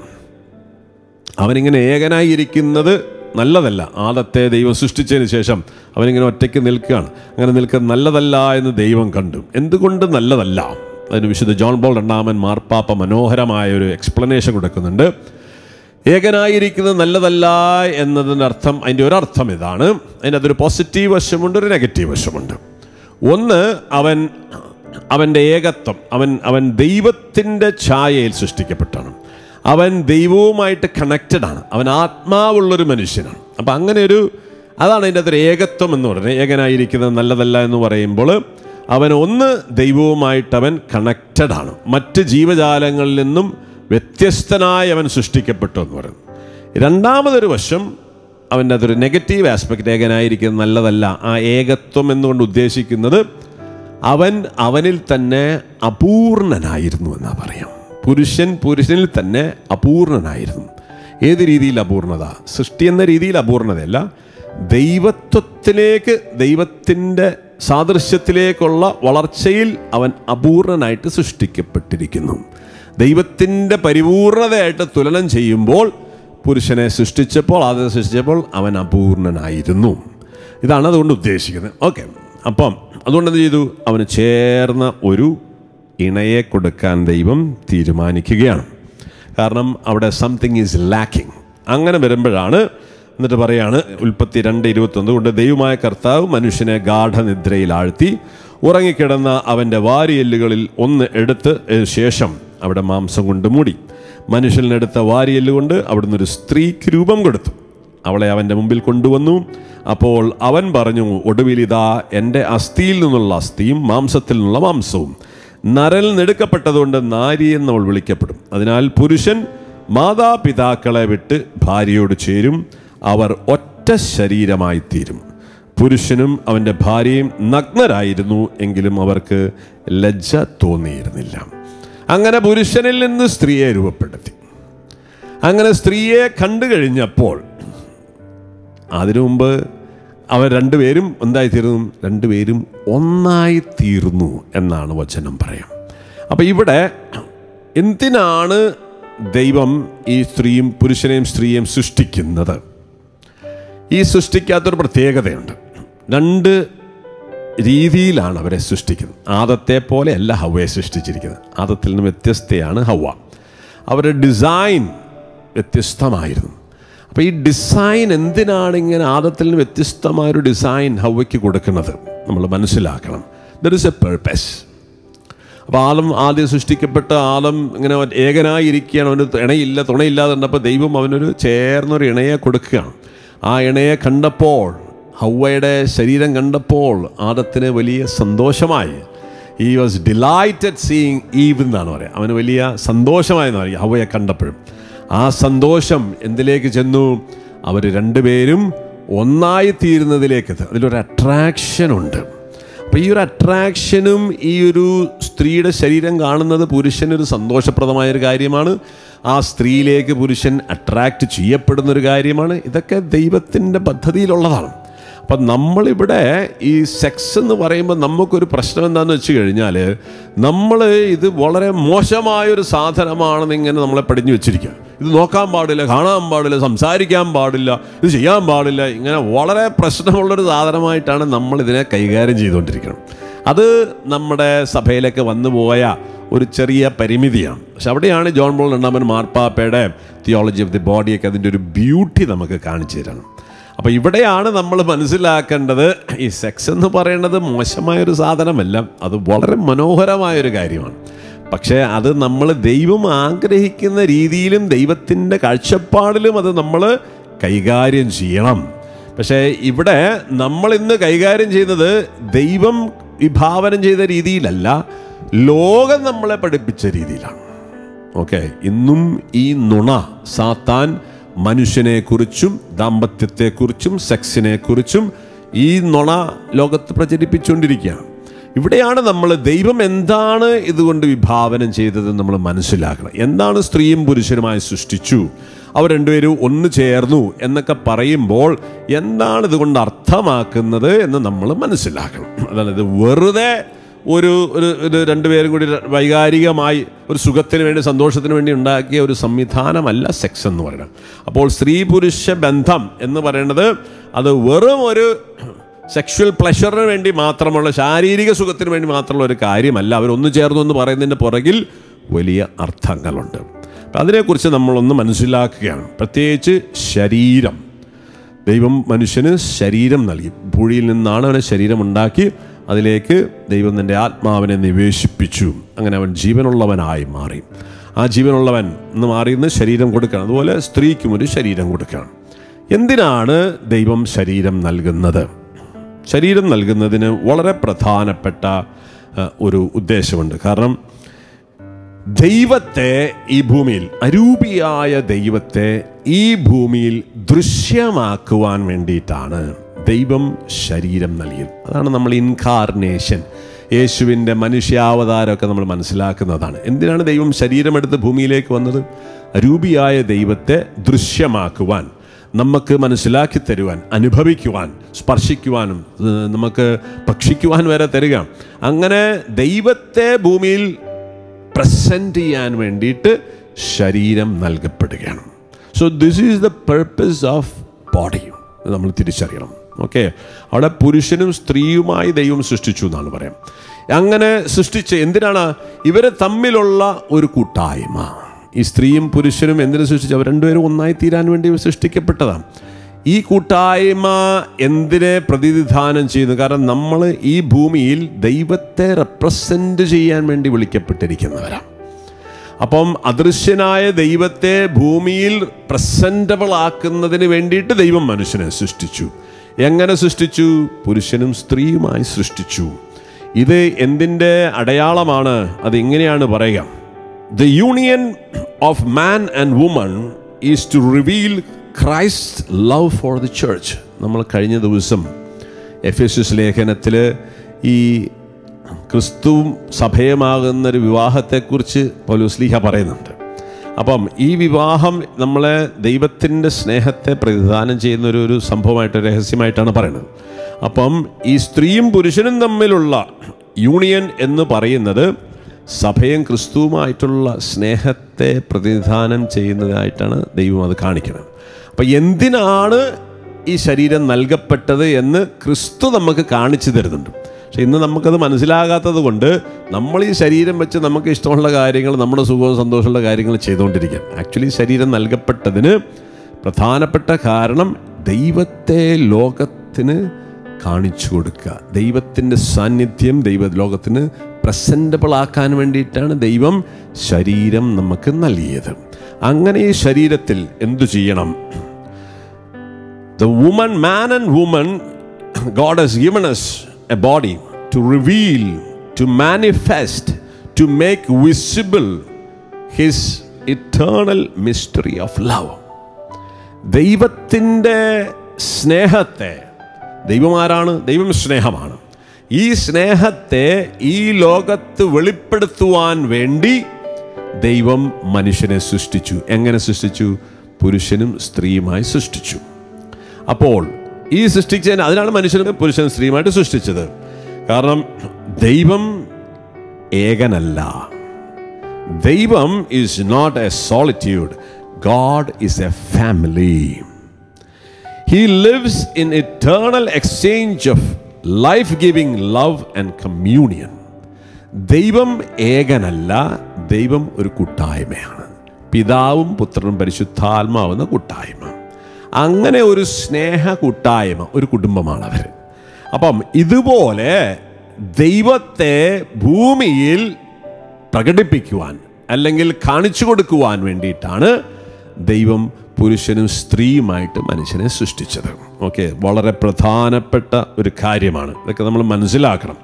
Speaker 1: അവനിങ്ങനെ ഏകനായി ഇരിക്കുന്നത് നല്ലതല്ല. ആദത്തെ ദൈവം സൃഷ്ടിച്ചതിന് ശേഷം അവനിങ്ങനെ ഒറ്റയ്ക്ക് നിൽക്കുകയാണ്. അങ്ങനെ നിൽക്കുന്നത് നല്ലതല്ല എന്ന് ദൈവം കണ്ടു. എന്തുകൊണ്ട് നല്ലതല്ല? അതിന് വിശുദ്ധ ജോൺ ബോൾ രണ്ടാമൻ മാർപ്പാപ്പ മനോഹരമായ ഒരു എക്സ്പ്ലനേഷൻ കൊടുക്കുന്നുണ്ട്. ഏകനായിരിക്കുന്നത് നല്ലതല്ല എന്നതിന്റെ അർത്ഥം അതിന്റെ ഒരർത്ഥം ഇതാണ്. അതിന്റെ അതൊരു പോസിറ്റീവ് വശമുണ്ട് ഒരു നെഗറ്റീവ് വശമുണ്ട്. ഒന്ന് അവൻ അവന്റെ ഏകത്വം അവൻ അവൻ ദൈവത്തിന്റെ ഛായയിൽ സൃഷ്ടിക്കപ്പെട്ടാണ്. അവൻ ദൈവവുമായിട്ട് കണക്റ്റഡ് ആണ്. അവൻ ആത്മാവുള്ളൊരു മനുഷ്യനാണ്. അപ്പം അങ്ങനെ ഒരു അതാണ് അതിന്റെ അതൊരു ഏകത്വം എന്ന് പറയുന്നത്. ഏകനായിരിക്കുന്നത് നല്ലതല്ല എന്ന് പറയുമ്പോൾ അവൻ ഒന്ന് ദൈവവുമായിട്ട് അവൻ കണക്റ്റഡ് ആണ്. മറ്റ് ജീവജാലങ്ങളിൽ നിന്നും വ്യത്യസ്തനായി അവൻ സൃഷ്ടിക്കപ്പെട്ടു എന്ന് പറയുന്നു രണ്ടാമതൊരു വശം അവന്റെ അതൊരു നെഗറ്റീവ് ആസ്പെക്റ്റ് ഏകനായിരിക്കുന്നത് നല്ലതല്ല ആ ഏകത്വം എന്നുകൊണ്ട് ഉദ്ദേശിക്കുന്നത് അവൻ അവനിൽ തന്നെ അപൂർണനായിരുന്നു എന്നാ പറയാം. പുരുഷൻ പുരുഷനിൽ തന്നെ അപൂർണനായിരുന്നു. ഏത് രീതിയിൽ അപൂർണത? സൃഷ്ടി എന്ന രീതിയിൽ അപൂർണതയല്ല. ദൈവത്വത്തിലേക്ക് ദൈവത്തിന്റെ സാദൃശ്യത്തിലേക്കുള്ള വളർച്ചയിൽ അവൻ അപൂർണനായിട്ട് സൃഷ്ടിക്കപ്പെട്ടിരിക്കുന്നു. ദൈവത്തിന്റെ പരിപൂർണതയായിട്ട് തുലനം ചെയ്യുമ്പോൾ പുരുഷനെ സൃഷ്ടിച്ചപ്പോൾ ആദ്യം സൃഷ്ടിച്ചപ്പോൾ അവൻ അപൂർണനായിരുന്നു. ഇതാണ് അതുകൊണ്ട് ഉദ്ദേശിക്കുന്നത്. ഓക്കെ. അപ്പം അതുകൊണ്ട് എന്ത് ചെയ്തു? അവന് ചേർന്ന ഒരു ഇണയെ കൊടുക്കാൻ ദൈവം തീരുമാനിക്കുകയാണ്. കാരണം അവിടെ സംതിങ് ഈസ് ലാക്കിങ് അങ്ങനെ വരുമ്പോഴാണ് എന്നിട്ട് പറയാണ് ഉൽപ്പത്തി രണ്ട് ഇരുപത്തൊന്ന് കൊണ്ട് ദൈവമായ കർത്താവ് മനുഷ്യനെ ഗാഠനിദ്രയിൽ ആഴ്ത്തി ഉറങ്ങിക്കിടന്ന അവന്റെ വാരിയെല്ലുകളിൽ ഒന്ന് എടുത്ത് ശേഷം അവിടെ മാംസം കൊണ്ട് മൂടി. മനുഷ്യനെടുത്ത വാരിയല്ലുകൊണ്ട് അവിടുന്ന് ഒരു സ്ത്രീക്ക് രൂപം കൊടുത്തു. അവളെ അവന്റെ മുമ്പിൽ കൊണ്ടുവന്നു. അപ്പോൾ അവൻ പറഞ്ഞു ഒടുവിൽ ഇതാ എന്റെ അസ്ഥിയിൽ നിന്നുള്ള അസ്ഥിയും മാംസത്തിൽ നിന്നുള്ള മാംസവും. നരൽ നെടുക്കപ്പെട്ടതുകൊണ്ട് നാരി എന്നവൾ വിളിക്കപ്പെടും. അതിനാൽ പുരുഷൻ മാതാപിതാക്കളെ വിട്ട് ഭാര്യയോട് ചേരും. അവർ ഒറ്റ ശരീരമായി തീരും പുരുഷനും അവന്റെ ഭാര്യയും നഗ്നരായിരുന്നു എങ്കിലും അവർക്ക് ലജ്ജ തോന്നിയിരുന്നില്ല. അങ്ങനെ പുരുഷനിൽ നിന്ന് സ്ത്രീയെ രൂപപ്പെടുത്തി. അങ്ങനെ സ്ത്രീയെ കണ്ടു കഴിഞ്ഞപ്പോൾ അതിനു മുമ്പ് അവർ രണ്ടുപേരും എന്തായിത്തീർന്നു? രണ്ടുപേരും ഒന്നായി തീർന്നു എന്നാണ് വചനം പറയാം. അപ്പം ഇവിടെ എന്തിനാണ് ദൈവം ഈ സ്ത്രീയും പുരുഷനെയും സ്ത്രീയെയും സൃഷ്ടിക്കുന്നത്? ഈ സൃഷ്ടിക്കാത്തൊരു പ്രത്യേകതയുണ്ട്. രണ്ട് രീതിയിലാണ് അവരെ സൃഷ്ടിക്കുന്നത്. ആദത്തെ പോലെയല്ല ഹവയെ സൃഷ്ടിച്ചിരിക്കുന്നത്. ആദത്തിൽ നിന്ന് വ്യത്യസ്തയാണ് ഹവ അവരുടെ ഡിസൈൻ വ്യത്യസ്തമായിരുന്നു. അപ്പോൾ ഈ ഡിസൈൻ എന്തിനാണ് ഇങ്ങനെ ആദത്തിൽ നിന്ന് വ്യത്യസ്തമായൊരു ഡിസൈൻ ഹവയ്ക്ക് കൊടുക്കുന്നത്? നമ്മൾ മനസ്സിലാക്കണം. ദർ ഇസ് എ പേർപ്പസ് അപ്പോൾ ആലം ആദ്യം സൃഷ്ടിക്കപ്പെട്ട ആലം ഇങ്ങനെ ഏകനായി ഇരിക്കുകയാണ് അവന് ഇണയില്ല തുണയില്ലാതെ കണ്ടപ്പോൾ ദൈവം അവനൊരു ചേർന്നൊരു ഇണയെ കൊടുക്കുകയാണ്. ആ ഇണയെ കണ്ടപ്പോൾ ഹൗവയുടെ ശരീരം കണ്ടപ്പോൾ ആദത്തിന് വലിയ സന്തോഷമായി. ഈ വാസ് ഡിലൈറ്റഡ് സീയിങ് ഈവ് എന്നാണ് പറയുക. അവന് വലിയ സന്തോഷമായെന്ന് പറയും ഹൗവയെ കണ്ടപ്പോഴും. ആ സന്തോഷം എന്തിലേക്ക് ചെന്നു? അവർ രണ്ടുപേരും ഒന്നായി തീരുന്നതിലേക്ക് അതിലൊരു അട്രാക്ഷൻ ഉണ്ട്. അപ്പോൾ ഈ ഒരു അട്രാക്ഷനും ഈ ഒരു സ്ത്രീയുടെ ശരീരം കാണുന്നത് പുരുഷനൊരു സന്തോഷപ്രദമായൊരു കാര്യമാണ്. ആ സ്ത്രീയിലേക്ക് പുരുഷൻ അട്രാക്റ്റ് ചെയ്യപ്പെടുന്നൊരു കാര്യമാണ്. ഇതൊക്കെ ദൈവത്തിന്റെ പദ്ധതിയിലുള്ളതാണ്. അപ്പം നമ്മളിവിടെ ഈ സെക്സ് എന്ന് പറയുമ്പോൾ നമുക്കൊരു പ്രശ്നം എന്താണെന്ന് വെച്ച് കഴിഞ്ഞാൽ നമ്മൾ ഇത് വളരെ മോശമായൊരു സാധനമാണെന്ന് ഇങ്ങനെ നമ്മളെ പടിഞ്ഞു വെച്ചിരിക്കുക ഇത് നോക്കാൻ പാടില്ല കാണാൻ പാടില്ല സംസാരിക്കാൻ പാടില്ല ഇത് ചെയ്യാൻ പാടില്ല ഇങ്ങനെ വളരെ പ്രശ്നമുള്ളൊരു സാധനമായിട്ടാണ് നമ്മൾ ഇതിനെ കൈകാര്യം ചെയ്തുകൊണ്ടിരിക്കുന്നത് അത് നമ്മുടെ സഭയിലേക്ക് വന്നു പോയ ഒരു ചെറിയ പരിമിതിയാണ്. പക്ഷെ അവിടെയാണ് ജോൺ ബോൾ രണ്ടാമൻ മാർപ്പാപ്പയുടെ തിയോളജി ഓഫ് ദി ബോഡിയൊക്കെ അതിന്റെ ഒരു ബ്യൂട്ടി നമുക്ക് കാണിച്ചു തരണം അപ്പോൾ ഇവിടെയാണ് നമ്മൾ മനസ്സിലാക്കേണ്ടത് ഈ സെക്സ് എന്ന് പറയുന്നത് മോശമായൊരു സാധനമല്ല അത് വളരെ മനോഹരമായൊരു കാര്യമാണ്. പക്ഷേ അത് നമ്മൾ ദൈവം ആഗ്രഹിക്കുന്ന രീതിയിലും ദൈവത്തിന്റെ കാഴ്ചപ്പാടിലും അത് നമ്മൾ കൈകാര്യം ചെയ്യണം. പക്ഷേ ഇവിടെ നമ്മൾ ഇന്ന് കൈകാര്യം ചെയ്യുന്നത് ദൈവം വിഭാവനം ചെയ്ത രീതിയിലല്ല ലോകം നമ്മളെ പഠിപ്പിച്ച രീതിയിലാണ്. ഓക്കെ ഇന്നും ഈ നുണ സാത്താൻ മനുഷ്യനെക്കുറിച്ചും ദാമ്പത്യത്തെക്കുറിച്ചും സെക്സിനെക്കുറിച്ചും ഈ നുണ ലോകത്ത് പ്രചരിപ്പിച്ചുകൊണ്ടിരിക്കുകയാണ്. ഇവിടെയാണ് നമ്മൾ ദൈവം എന്താണ് ഇതുകൊണ്ട് വിഭാവനം ചെയ്തതെന്ന് നമ്മൾ മനസ്സിലാക്കണം. എന്താണ് സ്ത്രീയും പുരുഷനുമായി സൃഷ്ടിച്ചു? അവർ രണ്ടുപേരും ഒന്ന് ചേർന്നു എന്നൊക്കെ പറയുമ്പോൾ എന്താണ് ഇതുകൊണ്ട് അർത്ഥമാക്കുന്നത് എന്ന് നമ്മൾ മനസ്സിലാക്കണം. അതാണ് ഇത് വെറുതെ ഒരു ഒരു രണ്ടുപേരും കൂടി വൈകാരികമായി ഒരു സുഖത്തിന് വേണ്ടി സന്തോഷത്തിന് വേണ്ടി ഉണ്ടാക്കിയ ഒരു സംവിധാനമല്ല സെക്സ് എന്ന് പറയുന്നത്. അപ്പോൾ സ്ത്രീ പുരുഷ ബന്ധം എന്ന് പറയുന്നത് അത് വെറും ഒരു സെക്ഷൽ പ്ലഷറിന് വേണ്ടി മാത്രമുള്ള ശാരീരിക സുഖത്തിന് വേണ്ടി മാത്രമുള്ള ഒരു കാര്യമല്ല. അവരൊന്നു ചേർന്നു എന്ന് പറയുന്നതിന്റെ പുറകിൽ വലിയ അർത്ഥങ്ങളുണ്ട്. അതിനെക്കുറിച്ച് നമ്മളൊന്ന് മനസ്സിലാക്കുകയാണ്. പ്രത്യേകിച്ച് ശരീരം. ദൈവം മനുഷ്യന് ശരീരം നൽകി. ഭൂഴിയിൽ നിന്നാണ് അവനെ ശരീരം ഉണ്ടാക്കി. അതിലേക്ക് ദൈവം തന്റെ ആത്മാവിനെ നിവേശിപ്പിച്ചു. അങ്ങനെ അവൻ ജീവനുള്ളവനായി മാറി. ആ ജീവനുള്ളവൻ എന്ന് മാറിയെന്ന് ശരീരം കൊടുക്കണം അതുപോലെ സ്ത്രീക്കും ഒരു ശരീരം കൊടുക്കണം എന്തിനാണ് ദൈവം ശരീരം നൽകുന്നത്? ശരീരം നൽകുന്നതിന് വളരെ പ്രധാനപ്പെട്ട ഒരു ഉദ്ദേശമുണ്ട്. കാരണം ദൈവത്തെ ഈ ഭൂമിയിൽ അരൂപിയായ ദൈവത്തെ ഈ ഭൂമിയിൽ ദൃശ്യമാക്കുവാൻ വേണ്ടിയിട്ടാണ് ദൈവം ശരീരം നൽകിയത്. അതാണ് നമ്മൾ ഇൻകാർണേഷൻ യേശുവിന്റെ മനുഷ്യാവതാരമൊക്കെ നമ്മൾ മനസ്സിലാക്കുന്നതാണ്. എന്തിനാണ് ദൈവം ശരീരമെടുത്ത് ഭൂമിയിലേക്ക് വന്നത്? രൂപിയായ ദൈവത്തെ ദൃശ്യമാക്കുവാൻ നമുക്ക് മനസ്സിലാക്കി തരുവാൻ അനുഭവിക്കുവാൻ സ്പർശിക്കുവാനും നമുക്ക് ഭക്ഷിക്കുവാൻ വരെ തരിക. അങ്ങനെ ദൈവത്തെ ഭൂമിയിൽ പ്രസന്റ് ചെയ്യാൻ വേണ്ടിയിട്ട് ശരീരം നൽകപ്പെടുകയാണ്. So this is the purpose of body നമ്മൾ തിരിച്ചറിയണം. ഓക്കെ? അവിടെ പുരുഷനും സ്ത്രീയുമായി ദൈവം സൃഷ്ടിച്ചു എന്നാണ് പറയാം. അങ്ങനെ സൃഷ്ടിച്ച് എന്തിനാണ്? ഇവരെ തമ്മിലുള്ള ഒരു കൂട്ടായ്മ. ഈ സ്ത്രീയും പുരുഷനും എന്തിനു സൃഷ്ടിച്ചു? അവർ രണ്ടുപേരും ഒന്നായി തീരാൻ വേണ്ടി സൃഷ്ടിക്കപ്പെട്ടതാണ് ഈ കൂട്ടായ്മ എന്തിനെ പ്രതിനിധാനം ചെയ്യുന്നു? കാരണം നമ്മൾ ഈ ഭൂമിയിൽ ദൈവത്തെ റെപ്രസെന്റ് ചെയ്യാൻ വേണ്ടി വിളിക്കപ്പെട്ടിരിക്കുന്നവരാണ് അപ്പം അദൃശ്യനായ ദൈവത്തെ ഭൂമിയിൽ പ്രസന്റബിൾ ആക്കുന്നതിന് വേണ്ടിയിട്ട് ദൈവം മനുഷ്യനെ സൃഷ്ടിച്ചു. എങ്ങനെ സൃഷ്ടിച്ചു? പുരുഷനും സ്ത്രീയുമായി സൃഷ്ടിച്ചു. ഇത് എന്തിന്റെ അടയാളമാണ്? അത് എങ്ങനെയാണ് പറയുക? The union of man and woman is to reveal Christ love for the church നമ്മൾ കഴിഞ്ഞ ദിവസം എഫ് എസ് ലേഖനത്തിൽ ഈ ക്രിസ്തുവും സഭയമാകുന്നൊരു വിവാഹത്തെക്കുറിച്ച് പൗലോസ്ലീഹ പറയുന്നുണ്ട്. അപ്പം ഈ വിവാഹം നമ്മളെ ദൈവത്തിന്റെ സ്നേഹത്തെ പ്രതിദാനം ചെയ്യുന്ന ഒരു ഒരു സംഭവമായിട്ട് രഹസ്യമായിട്ടാണ് പറയുന്നത്. അപ്പം ഈ സ്ത്രീയും പുരുഷനും തമ്മിലുള്ള യൂണിയൻ എന്ന് പറയുന്നത് സഭയും ക്രിസ്തുവുമായിട്ടുള്ള സ്നേഹത്തെ പ്രതിനിധാനം ചെയ്യുന്നതായിട്ടാണ് ദൈവം അത് കാണിക്കുന്നത്. അപ്പം എന്തിനാണ് ഈ ശരീരം നൽകപ്പെട്ടത് എന്ന് ക്രിസ്തു നമുക്ക് കാണിച്ചു തരുന്നുണ്ട്. പക്ഷെ ഇന്ന് നമുക്കത് മനസ്സിലാകാത്തത് കൊണ്ട് നമ്മൾ ഈ ശരീരം വെച്ച് നമുക്ക് ഇഷ്ടമുള്ള കാര്യങ്ങൾ നമ്മുടെ സുഖവും സന്തോഷമുള്ള കാര്യങ്ങൾ ചെയ്തുകൊണ്ടിരിക്കുക ആക്ച്വലി ശരീരം നൽകപ്പെട്ടതിന് പ്രധാനപ്പെട്ട കാരണം ദൈവത്തെ ലോകത്തിന് കാണിച്ചു കൊടുക്കുക. ദൈവത്തിന്റെ സാന്നിധ്യം ദൈവ ലോകത്തിന് പ്രസന്റബിൾ ആക്കാൻ വേണ്ടിയിട്ടാണ് ദൈവം ശരീരം നമുക്ക് നൽകിയത്. അങ്ങനെ ഈ ശരീരത്തിൽ എന്തു ചെയ്യണം? The woman man and woman God is given us a body to reveal, to manifest, to make visible His eternal mystery of love. ദൈവത്തിന്റെ സ്നേഹത്തെ ദൈവം ആരാണ് ദൈവം സ്നേഹമാണ്. ഈ സ്നേഹത്തെ ഈ ലോകത്ത് വെളിപ്പെടുത്തുവാൻ വേണ്ടി ദൈവം മനുഷ്യനെ സൃഷ്ടിച്ചു. എങ്ങനെ സൃഷ്ടിച്ചു? പുരുഷനും സ്ത്രീയുമായി സൃഷ്ടിച്ചു. അപ്പോൾ ഈ സൃഷ്ടിച്ചതിന് അതിനാണ് മനുഷ്യനും പുരുഷൻ സ്ത്രീയുമായിട്ട് സൃഷ്ടിച്ചത്. കാരണം ദൈവം ഏകനല്ല. ദൈവം is not a solitude God is a family he lives in eternal exchange of life giving love and communion ദൈവം ഏകനല്ല ദൈവം ഒരു കൂട്ടായ്മയാണ്. പിതാവും പുത്രനും പരിശുദ്ധാത്മാവെന്ന കൂട്ടായ്മ. അങ്ങനെ ഒരു സ്നേഹ കൂട്ടായ്മ ഒരു കുടുംബമാണ് അവർ അപ്പം ഇതുപോലെ ദൈവത്തെ ഭൂമിയിൽ പ്രകടിപ്പിക്കുവാൻ അല്ലെങ്കിൽ കാണിച്ചു കൊടുക്കുവാൻ വേണ്ടിയിട്ടാണ് ദൈവം പുരുഷനും സ്ത്രീയുമായിട്ട് മനുഷ്യനെ സൃഷ്ടിച്ചത്. ഓക്കെ വളരെ പ്രധാനപ്പെട്ട ഒരു കാര്യമാണ്. ഇതൊക്കെ നമ്മൾ മനസ്സിലാക്കണം.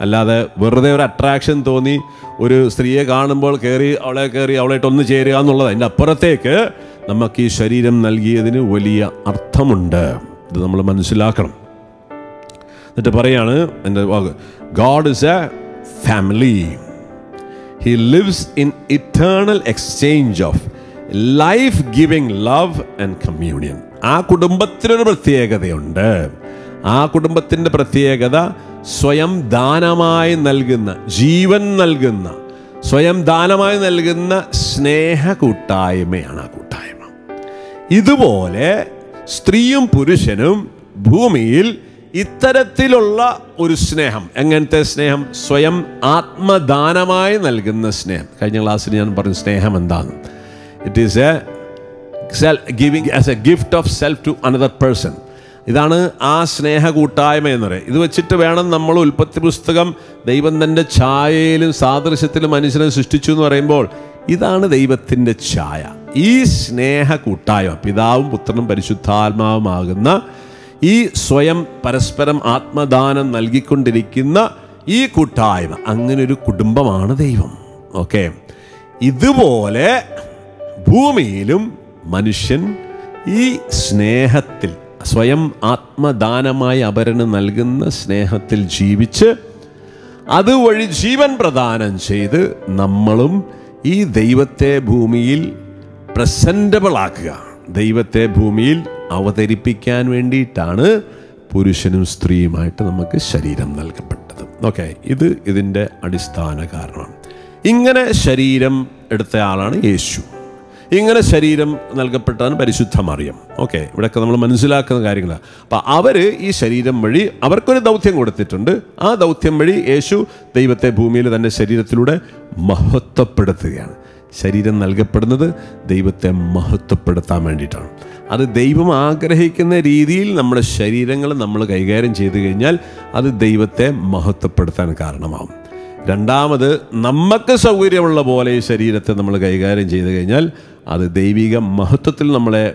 Speaker 1: അല്ലാതെ വെറുതെ ഒരു അട്രാക്ഷൻ തോന്നി ഒരു സ്ത്രീയെ കാണുമ്പോൾ കയറി അവളെ കയറി അവളായിട്ട് ഒന്ന് ചേരുക എന്നുള്ളത് അതിന്റെ അപ്പുറത്തേക്ക് നമുക്ക് ഈ ശരീരം നൽകിയതിന് വലിയ അർത്ഥമുണ്ട്. ഇത് നമ്മൾ മനസ്സിലാക്കണം. എന്നിട്ട് പറയാണ് എന്റെ വാക്ക് God is a family he lives in eternal exchange of life giving love and communion ആ കുടുംബത്തിനൊരു പ്രത്യേകതയുണ്ട്. ആ കുടുംബത്തിന്റെ പ്രത്യേകത സ്വയം ദാനമായി നൽകുന്ന ജീവൻ നൽകുന്ന സ്വയം ദാനമായി നൽകുന്ന സ്നേഹ കൂട്ടായ്മയാണ് ആ കൂട്ടായ്മ. ഇതുപോലെ സ്ത്രീയും പുരുഷനും ഭൂമിയിൽ ഇത്തരത്തിലുള്ള ഒരു സ്നേഹം എങ്ങനത്തെ സ്നേഹം? സ്വയം ആത്മദാനമായി നൽകുന്ന സ്നേഹം. കഴിഞ്ഞ ക്ലാസ്സിൽ ഞാൻ പറഞ്ഞു സ്നേഹം എന്താണ് it is a giving as a gift of self to another person ഇതാണ് ആ സ്നേഹ കൂട്ടായ്മ എന്ന് പറയുന്നത്. ഇത് വെച്ചിട്ട് വേണം നമ്മൾ ഉൽപ്പത്തി പുസ്തകം ദൈവം തന്റെ ഛായയിലും സാദൃശ്യത്തിലും മനുഷ്യനെ സൃഷ്ടിച്ചു എന്ന് പറയുമ്പോൾ ഇതാണ് ദൈവത്തിന്റെ ഛായ. ഈ സ്നേഹ കൂട്ടായ്മ പിതാവും പുത്രനും പരിശുദ്ധാത്മാവുമാകുന്ന ഈ സ്വയം പരസ്പരം ആത്മദാനം നൽകിക്കൊണ്ടിരിക്കുന്ന ഈ കൂട്ടായ്മ അങ്ങനെ ഒരു കുടുംബമാണ് ദൈവം. ഓക്കെ? ഇതുപോലെ ഭൂമിയിലും മനുഷ്യൻ ഈ സ്നേഹത്തിൽ സ്വയം ആത്മദാനമായി അപരന് നൽകുന്ന സ്നേഹത്തിൽ ജീവിച്ച് അതുവഴി ജീവൻ പ്രദാനം ചെയ്ത് നമ്മളും ഈ ദൈവത്തെ ഭൂമിയിൽ പ്രസന്റബിൾ ആക്കുക ദൈവത്തെ ഭൂമിയിൽ അവതരിപ്പിക്കാൻ വേണ്ടിയിട്ടാണ് പുരുഷനും സ്ത്രീയുമായിട്ട് നമുക്ക് ശരീരം നൽകപ്പെട്ടത്. ഓക്കെ ഇത് ഇതിന്റെ അടിസ്ഥാന കാരണമാണ് ഇങ്ങനെ ശരീരം എടുത്ത ആളാണ് യേശു. ഇങ്ങനെ ശരീരം നൽകപ്പെട്ടതാണ് പരിശുദ്ധ മറിയം. ഓക്കെ ഇവിടെയൊക്കെ നമ്മൾ മനസ്സിലാക്കുന്ന കാര്യങ്ങളാണ് അപ്പം അവർ ഈ ശരീരം വഴി അവർക്കൊരു ദൗത്യം കൊടുത്തിട്ടുണ്ട്. ആ ദൗത്യം വഴി യേശു ദൈവത്തെ ഭൂമിയിൽ തന്റെ ശരീരത്തിലൂടെ മഹത്വപ്പെടുത്തുകയാണ്. ശരീരം നൽകപ്പെടുന്നത് ദൈവത്തെ മഹത്വപ്പെടുത്താൻ വേണ്ടിയിട്ടാണ്. അത് ദൈവം ആഗ്രഹിക്കുന്ന രീതിയിൽ നമ്മുടെ ശരീരങ്ങൾ നമ്മൾ കൈകാര്യം ചെയ്തു കഴിഞ്ഞാൽ അത് ദൈവത്തെ മഹത്വപ്പെടുത്താൻ കാരണമാകും രണ്ടാമത് നമുക്ക് സൗകര്യമുള്ള പോലെ ശരീരത്തെ നമ്മൾ കൈകാര്യം ചെയ്തു കഴിഞ്ഞാൽ അത് ദൈവിക മഹത്വത്തിൽ നമ്മളെ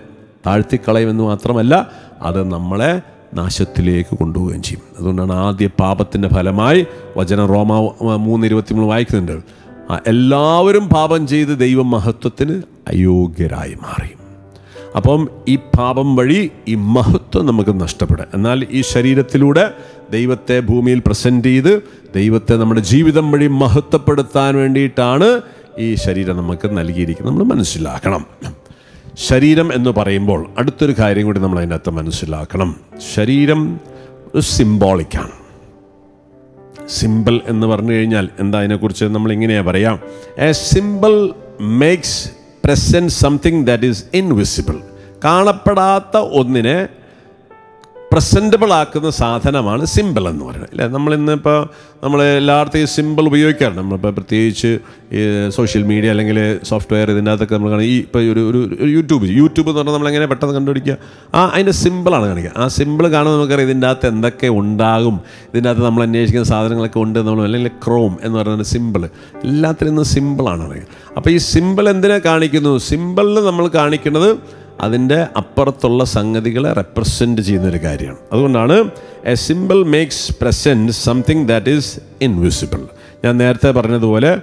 Speaker 1: താഴ്ത്തിക്കളയുമെന്ന് മാത്രമല്ല അത് നമ്മളെ നാശത്തിലേക്ക് കൊണ്ടുപോവുകയും ചെയ്യും. അതുകൊണ്ടാണ് ആദ്യ പാപത്തിന്റെ ഫലമായി വചന റോമ മൂന്ന് ഇരുപത്തി മൂന്ന് വായിക്കുന്നുണ്ട്. എല്ലാവരും പാപം ചെയ്ത് ദൈവ മഹത്വത്തിന് അയോഗ്യരായി മാറി. അപ്പം ഈ പാപം വഴി ഈ മഹത്വം നമുക്ക് നഷ്ടപ്പെടും എന്നാൽ ഈ ശരീരത്തിലൂടെ ദൈവത്തെ ഭൂമിയിൽ പ്രസന്റ് ചെയ്ത് ദൈവത്തെ നമ്മുടെ ജീവിതം വഴി മഹത്വപ്പെടുത്താൻ വേണ്ടിയിട്ടാണ് ഈ ശരീരം നമുക്ക് നൽകിയിരിക്കുന്നത്. നമ്മൾ മനസ്സിലാക്കണം. ശരീരം എന്ന് പറയുമ്പോൾ അടുത്തൊരു കാര്യം കൂടി നമ്മൾ അതിനകത്ത് മനസ്സിലാക്കണം. ശരീരം ഒരു സിംബോളിക്കാണ് സിമ്പിൾ എന്ന് പറഞ്ഞു കഴിഞ്ഞാൽ എന്താ അതിനെക്കുറിച്ച് നമ്മൾ ഇങ്ങനെയാണ് പറയാം? A simple makes present something that is invisible കാണപ്പെടാത്ത ഒന്നിനെ പ്രസന്റബിൾ ആക്കുന്ന സാധനമാണ് സിമ്പിൾ എന്ന് പറയുന്നത്. അല്ലേ നമ്മളിന്നിപ്പോൾ നമ്മൾ എല്ലായിടത്തും ഈ സിമ്പിൾ ഉപയോഗിക്കാറുണ്ട്. നമ്മളിപ്പോൾ പ്രത്യേകിച്ച് ഈ സോഷ്യൽ മീഡിയ അല്ലെങ്കിൽ സോഫ്റ്റ്വെയർ ഇതിന്റെ അകത്തൊക്കെ നമ്മൾ കാണുക ഈ ഇപ്പോൾ ഒരു ഒരു യൂട്യൂബ് യൂട്യൂബ് എന്ന് പറഞ്ഞാൽ നമ്മളെങ്ങനെ പെട്ടെന്ന് കണ്ടുപിടിക്കുക? ആ അതിന്റെ സിമ്പിളാണ് കാണിക്കുക. ആ സിമ്പിൾ കാണുമ്പോൾ നമുക്കറിയാം ഇതിന്റെ അകത്ത് എന്തൊക്കെ ഉണ്ടാകും. ഇതിന്റെ അകത്ത് നമ്മൾ അന്വേഷിക്കുന്ന സാധനങ്ങളൊക്കെ ഉണ്ട് നമ്മൾ അല്ലെങ്കിൽ ക്രോം എന്ന് പറയുന്നത് സിമ്പിൾ എല്ലാത്തിനും സിമ്പിളാണ് അറിയുക. അപ്പോൾ ഈ സിമ്പിൾ എന്തിനെ കാണിക്കുന്നു? സിമ്പിളിൽ നമ്മൾ കാണിക്കുന്നത് അതിന്റെ അപ്പുറത്തുള്ള സംഗതികളെ റെപ്രസെന്റ് ചെയ്യുന്നൊരു കാര്യമാണ്. അതുകൊണ്ടാണ് a simple makes present something that is invisible ഞാൻ നേരത്തെ പറഞ്ഞതുപോലെ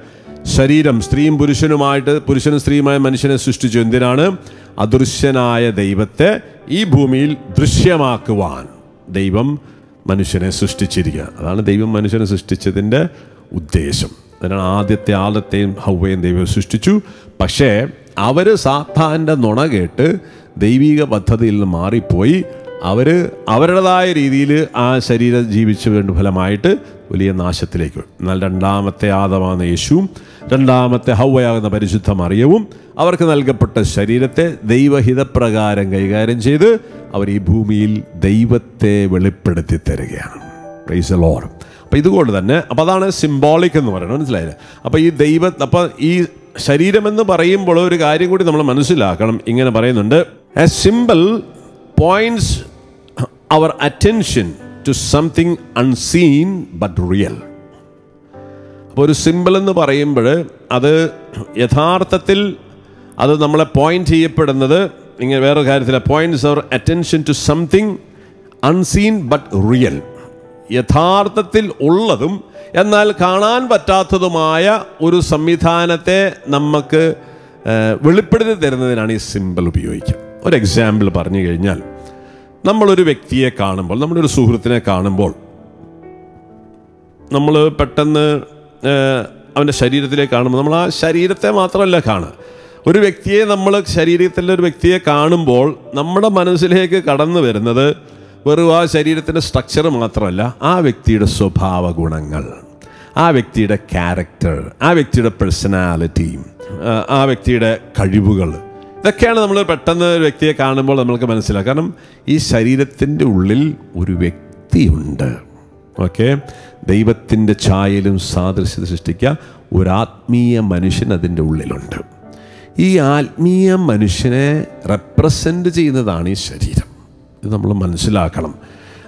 Speaker 1: ശരീരം സ്ത്രീയും പുരുഷനുമായിട്ട് പുരുഷനും സ്ത്രീയുമായ മനുഷ്യനെ സൃഷ്ടിച്ചു എന്തിനാണ്? അദൃശ്യനായ ദൈവത്തെ ഈ ഭൂമിയിൽ ദൃശ്യമാക്കുവാൻ ദൈവം മനുഷ്യനെ സൃഷ്ടിച്ചിരിക്കുക അതാണ് ദൈവം മനുഷ്യനെ സൃഷ്ടിച്ചതിന്റെ ഉദ്ദേശം. അതിനാണ് ആദ്യത്തെ ആദത്തെയും ഹൗവയും ദൈവം സൃഷ്ടിച്ചു. പക്ഷേ അവർ സാത്താന്റെ നുണ കേട്ട് ദൈവിക പദ്ധതിയിൽ നിന്ന് മാറിപ്പോയി. അവർ അവരുടേതായ രീതിയിൽ ആ ശരീരം ജീവിച്ചു വേണ്ട ഫലമായിട്ട് വലിയ നാശത്തിലേക്ക്. എന്നാൽ രണ്ടാമത്തെ ആദമാകുന്ന യേശുവും രണ്ടാമത്തെ ഹൗവയാകുന്ന പരിശുദ്ധ മറിയവും അവർക്ക് നൽകപ്പെട്ട ശരീരത്തെ ദൈവഹിതപ്രകാരം കൈകാര്യം ചെയ്ത് അവർ ഈ ഭൂമിയിൽ ദൈവത്തെ വെളിപ്പെടുത്തി തരികയാണ്. പ്രൈസ് ലോഡ് അപ്പോൾ ഇതുകൊണ്ട് തന്നെ അപ്പോൾ അതാണ് സിംബോളിക് എന്ന് പറയുന്നത്. മനസ്സിലായില്ലേ? അപ്പോൾ ഈ ദൈവ അപ്പോൾ ഈ ശരീരമെന്ന് പറയുമ്പോൾ ഒരു കാര്യം കൂടി നമ്മൾ മനസ്സിലാക്കണം. ഇങ്ങനെ പറയുന്നുണ്ട് a simple points our attention to something unseen but real അപ്പോൾ ഒരു സിമ്പിൾ എന്ന് പറയുമ്പോൾ അത് യഥാർത്ഥത്തിൽ അത് നമ്മളെ പോയിന്റ് ചെയ്യപ്പെടുന്നത് ഇങ്ങനെ വേറൊരു കാര്യത്തിലെ points our attention to something unseen but real യഥാർത്ഥത്തിൽ ഉള്ളതും എന്നാൽ കാണാൻ പറ്റാത്തതുമായ ഒരു സംവിധാനത്തെ നമുക്ക് വെളിപ്പെടുത്തി തരുന്നതിനാണ് ഈ സിമ്പിൾ ഉപയോഗിക്കുക. ഒരു എക്സാമ്പിൾ പറഞ്ഞു കഴിഞ്ഞാൽ നമ്മളൊരു വ്യക്തിയെ കാണുമ്പോൾ നമ്മുടെ ഒരു സുഹൃത്തിനെ കാണുമ്പോൾ നമ്മൾ പെട്ടെന്ന് അവന്റെ ശരീരത്തിലേക്ക് കാണുമ്പോൾ നമ്മൾ ആ ശരീരത്തെ മാത്രമല്ല കാണുക. ഒരു വ്യക്തിയെ നമ്മൾ ശരീരത്തിലെ ഒരു വ്യക്തിയെ കാണുമ്പോൾ നമ്മുടെ മനസ്സിലേക്ക് കടന്നു വരുന്നത് വെറും ആ ശരീരത്തിന്റെ സ്ട്രക്ചർ മാത്രമല്ല ആ വ്യക്തിയുടെ സ്വഭാവ ഗുണങ്ങൾ ആ വ്യക്തിയുടെ ക്യാരക്ടർ ആ വ്യക്തിയുടെ പേഴ്സണാലിറ്റി ആ വ്യക്തിയുടെ കഴിവുകൾ ഇതൊക്കെയാണ് നമ്മൾ പെട്ടെന്ന് ഒരു വ്യക്തിയെ കാണുമ്പോൾ നമ്മൾക്ക് മനസ്സിലാക്കുക. കാരണം ഈ ശരീരത്തിന്റെ ഉള്ളിൽ ഒരു വ്യക്തിയുണ്ട്. ഓക്കെ ദൈവത്തിന്റെ ഛായയിലും സാദൃശ്യത സൃഷ്ടിക്കുക. ഒരു ആത്മീയ മനുഷ്യൻ അതിന്റെ ഉള്ളിലുണ്ട്. ഈ ആത്മീയ മനുഷ്യനെ റെപ്രസെന്റ് ചെയ്യുന്നതാണ് ഈ ശരീരം. ഇത് നമ്മൾ മനസ്സിലാക്കണം.